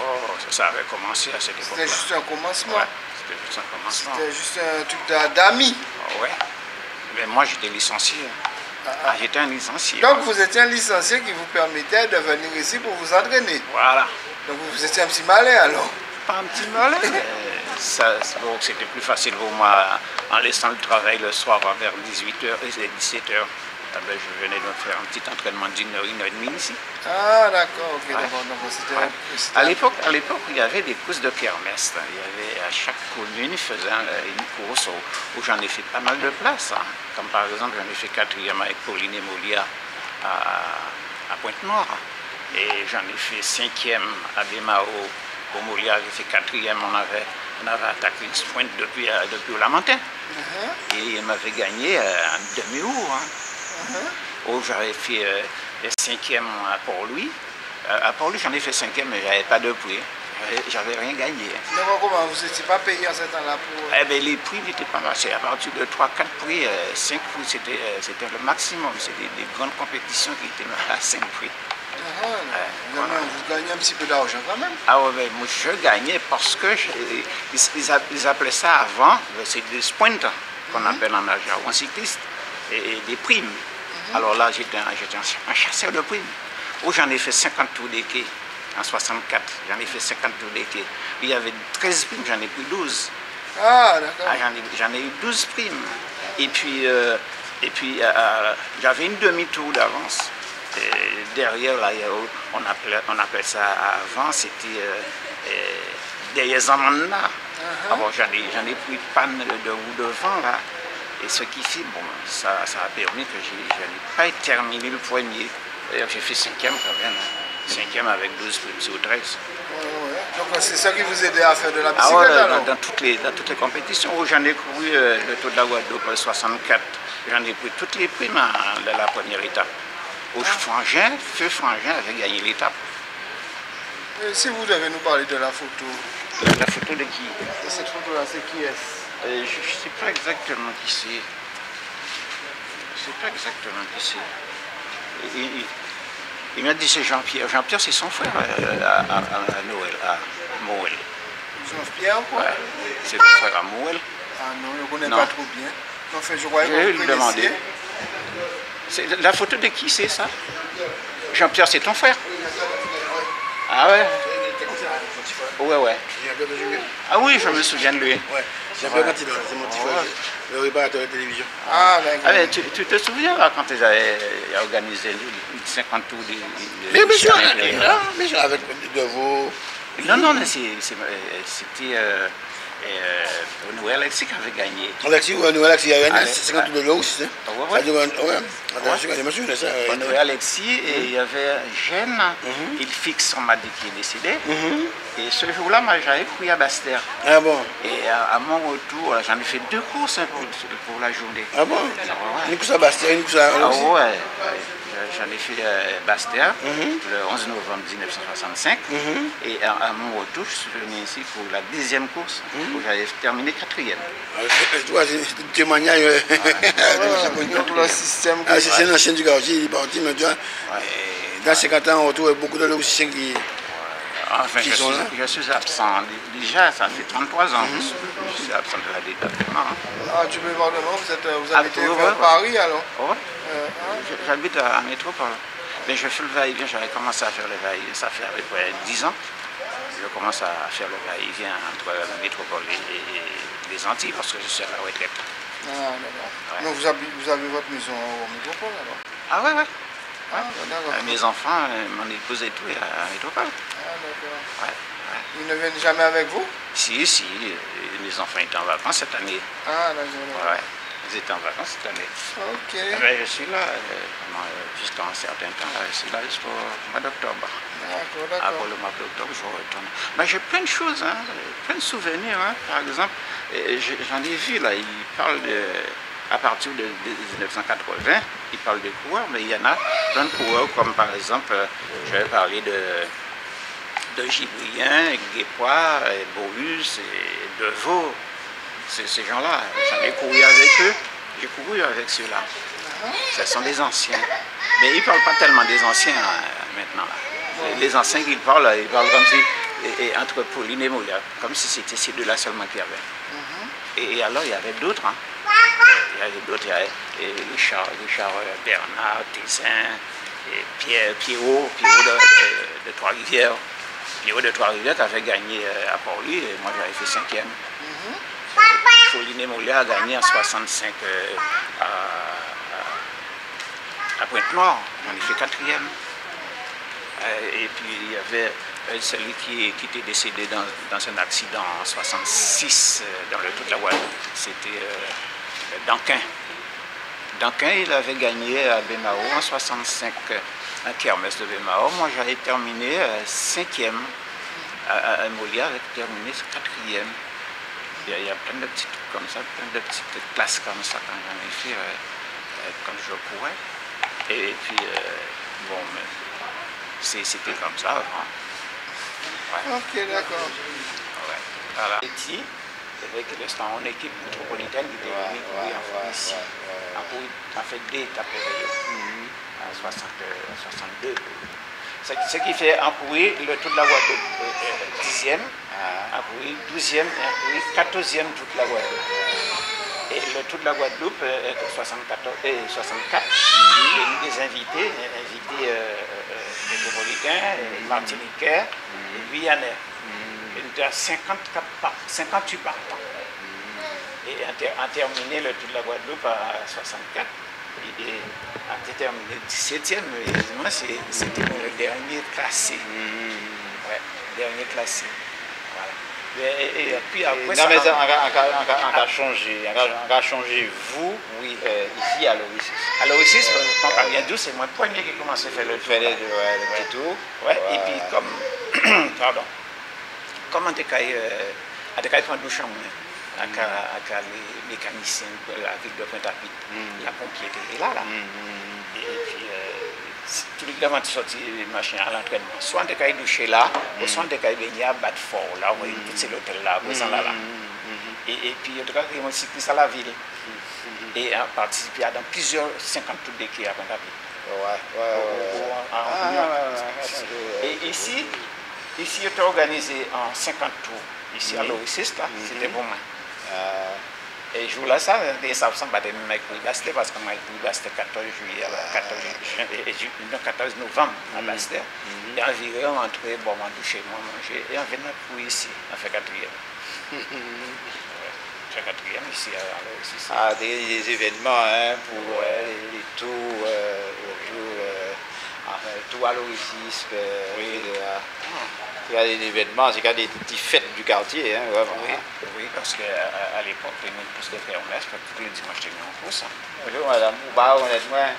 Oh, ça, ça avait commencé à cette époque-là. C'était juste un commencement. Ouais, c'était juste un commencement. C'était juste un truc d'a- d'amis. Ah ouais. Mais moi, j'étais licencié. Ah, j'étais un licencié. Donc vous étiez un licencié qui vous permettait de venir ici pour vous entraîner. Voilà. Donc vous étiez un petit malin alors. Un petit (laughs) c'était plus facile pour moi en laissant le travail le soir vers 18h et 17h. Ah ben, je venais de faire un petit entraînement d'une heure, une heure et demie ici. Ah d'accord, ok, Ouais. Donc Ouais. À l'époque, à l'époque, il y avait des courses de kermesse. hein. Il y avait à chaque commune, ils faisaient un- une course où, où j'en ai fait pas mal de places. hein. Comme par exemple, j'en ai fait quatrième avec Pauline et Molia à, à Pointe-Noire. Et j'en ai fait cinquième à Bémao. Au Molia, j'ai fait quatrième. On avait, on avait attaqué une sprint depuis, euh, depuis Lamentin. Mhm. Et il m'avait gagné euh, un demi-haut. hein. où j'avais fait euh, le cinquième à Port-Louis. Euh, à Port-Louis, j'en ai fait cinquième, mais j'avais pas de prix. J'avais- rien gagné. D'abord, comment vous n'étiez pas payé en ce temps-là pour. Eh ben, les prix n'étaient pas marchés. À partir de 3-4 prix, 5 prix, c'était euh, c'était le maximum. C'était des grandes compétitions qui étaient à 5 prix. Ah, vous, avez- vous gagnez un petit peu d'argent quand même. Ah ouais, ben, moi, je gagnais parce que je- ils, ils app- ils appelaient ça avant, euh, c'est des sprints qu'on appelle en jargon cycliste, et, des primes. Alors là, j'étais un, chasseur de primes. Où j'en ai fait 50 tours des quais en 64. J'en ai fait 50 tours des quais. Il y avait 13 primes, j'en ai pris 12. Ah, d'accord. Ah, j'en, ai, eu 12 primes. Et puis, euh, et puis euh, euh, j'avais une demi-tour d'avance. Et derrière, là, on, appelait, on appelle ça avant, c'était euh, euh, derrière Zamanda. Alors j'en ai, pris de panne de roue devant, là. Et ce qui fait, bon, ça, ça a permis que je n'ai pas terminé le premier. D'ailleurs, j'ai fait cinquième quand même. hein. Cinquième avec 12 primes sur 13. Ouais, ouais. Donc c'est ça qui vous aidait à faire de la Ah bicyclette ouais, alors dans, toutes les, dans toutes les compétitions où j'en ai couru euh, le Tour de la Guadeloupe en 64, j'en ai pris toutes les primes en- de la première étape. Au Frangin, Feu Frangin avait gagné l'étape. Euh, Si vous devez nous parler de la photo, La, la photo de qui? Cette photo-là, c'est qui est-ce? Euh, Je ne sais pas exactement qui c'est. Je ne sais pas exactement qui c'est. Il, il- il m'a dit c'est Jean-Pierre. Jean-Pierre, c'est son frère euh, à, à- à Noël, à Moël. Jean-Pierre quoi? Ouais, c'est son frère à Moël. Ah non, je ne connais Non. pas trop bien. Enfin, je croyais que vais vous lui connaissiez. demander. La photo de qui c'est ça? Jean-Pierre, c'est ton frère Ah ouais? Ouais, ouais. Ah oui, je me souviens de lui. Ouais, Jean-Pierre c'est mon petit frère, le réparateur de télévision. Ah, d'accord. Ah, mais tu, tu te souviens quand ils avaient organisé les 50 tours des- Mais bien sûr, hein, sûr, avec de vos. Non, non, euh, c'était euh, Noël Alexis qui avait gagné. Alexis, nous, Alexis, a gagné Ah, 50 tours de l'eau aussi. hein. Ah, ouais, Ça ouais. ouais, de ça. Noël Alexis, et il y avait Gênes, il fixe, on m'a dit qu'il est décédé. Et ce jour-là, moi, j'avais pris à Bastère. Ah bon? Et à, mon retour, j'en ai fait deux courses hein, pour, la journée. Ah bon? Une course à Bastien, une course à. Ah ouais. J'en ai fait euh, Bastia le 11 novembre 1965. Et à, à mon retour, je suis venu ici pour la deuxième course où j'avais terminé quatrième. Ah, c'est- Tu vois, c'est témoignage. euh, (laughs) le système Ah, c'est c'est un ancien du quartier, il est parti, mais tu vois. Dans 50 ans, on retrouve beaucoup de logiciens qui. Enfin, Qui je, sont suis, là je suis absent. Déjà, ça fait 33 ans que je suis- je suis absent de la département. Ah, du département, vous, êtes, vous Ah, habitez vers ouais. Paris alors Ouais. Euh, ah, Je- J'habite à Métropole. Mais je fais le va-et-vient, j'avais commencé à faire le va-et-vient, ça fait à peu près 10 ans. Je commence à faire le va-et-vient entre la métropole et, et- et les Antilles parce que je suis à la retraite. Ah, d'accord. Donc vous avez, vous avez votre maison au métropole alors Ah ouais, ouais. Ah. Euh, Mes enfants, euh, mon épouse et tout, à métropole. Ah, d'accord. Ils ne viennent jamais avec vous? Si, si, euh, mes enfants étaient en vacances cette année. Ah, d'accord. Ouais, ils étaient en vacances cette année. Ok. Eh ben, je suis là euh, euh, jusqu'à un certain temps, là, je suis là jusqu'au mois d'octobre. D'accord, Après d'accord. le mois d'octobre, je retourne. Mais j'ai plein de choses, hein, plein de souvenirs. hein. Par exemple, euh, j'en ai vu, là, il parle de, à partir de 1980, il parle de coureurs, mais il y en a plein de coureurs, comme par exemple, euh, je vais parler de, de Gibrien, Guépois, Borus, et Deveau. Ces gens-là, j'en ai couru avec eux, j'ai couru avec ceux-là. Ce sont des anciens. Mais ils ne parlent pas tellement des anciens euh, maintenant. Là. Les anciens qu'ils parlent, ils parlent comme si, et, et entre Pauline et Molia, comme si c'était ces deux-là seulement qu'il y avait. Et, et alors, il y avait d'autres. hein. Il y avait d'autres, il y avait et Richard, Richard euh, Bernard, Tessin, et Pierre, Pierrot, Pierrot de, de- de Trois-Rivières. Pierrot de Trois-Rivières qui avait gagné euh, à Port-Louis, et moi j'avais fait cinquième. Pauline et Molia a gagné en 65 euh, à, à- à Pointe-Noire. On a fait quatrième. Et puis il y avait celui qui, qui était décédé dans, dans un accident en 66 euh, dans le Tour de la Guadeloupe. C'était euh, Danquin. Danquin, il avait gagné à Bémao en 65, euh, un kermesse de Bémao. Moi, j'avais terminé euh, cinquième. À, Molia, avait terminé quatrième. Il y, a, il y a plein de petits trucs comme ça, plein de petites classes comme ça quand j'en ai fait. ouais. comme je pourrais. Et puis, euh, bon, c'était comme ça avant. Ouais. Ok, d'accord. Ouais. Voilà. Petit, avec l'instant en équipe métropolitaine qui était France ici. A fait deux étapes en 60, 62. Ce qui fait encourir le tour de la Guadeloupe euh, 10e, encourir 12e, encourir 14e tour de la Guadeloupe. Et le tour de la Guadeloupe, euh, 74, et 64, il y a eu des invités, invités euh, métropolitains, martiniquais et guyanais. Il était à 54 par, 58 par temps. Et a terminé le tour de la Guadeloupe à 64 et a terminé 17e, mais c'était le dernier classé. Ouais, dernier classé. Voilà. Et, et, puis après, non, ça, mais on a changé, on a changé vous, oui, euh, ici à l'Oricis. À l'Oricis, quand on vient d'où, c'est moi le premier qui commence à faire le tour. le petit tour. Ouais, et puis comme, (clears throat) pardon, comme on était à prendre douche en moins avec, avec les mécaniciens de la ville de Pointe-à-Pitre, mm. la pompier était là. là. Mm. Et puis, euh, tous les gars sont sortis machin à l'entraînement. Soit on était doucher là, ou soit on était baigner à Batfort, là, où c'est l'hôtel là, où là, là. Et, et puis, en tout cas, ils cycliste à la ville. Et ont participé à dans plusieurs 50 tours d'équipe à Pointe-à-Pitre. Ouais, ouais, ouais. Et ici, ici, était organisé en 50 tours. Ici à là, c'était là, ça, des savent sans battre avec Bastet parce que Mike Bastet 14 juillet, 14, juillet, 14 novembre à Bastet. Et environ entré, bon, on chez moi, manger, et on venait pour ici, on fait quatrième. fait quatrième ici à l'Oricis. Ah, des, des, événements hein, pour euh, les tours, euh, enfin, tout à l'Oricis, oui. Il y a des événements, c'est quand des petites fêtes du quartier. Hein, vraiment, oui, oui, parce qu'à à, l'époque, les nous plus de kermesse, tous les dimanches, c'était en course. Hein. Bonjour madame, bah, honnêtement.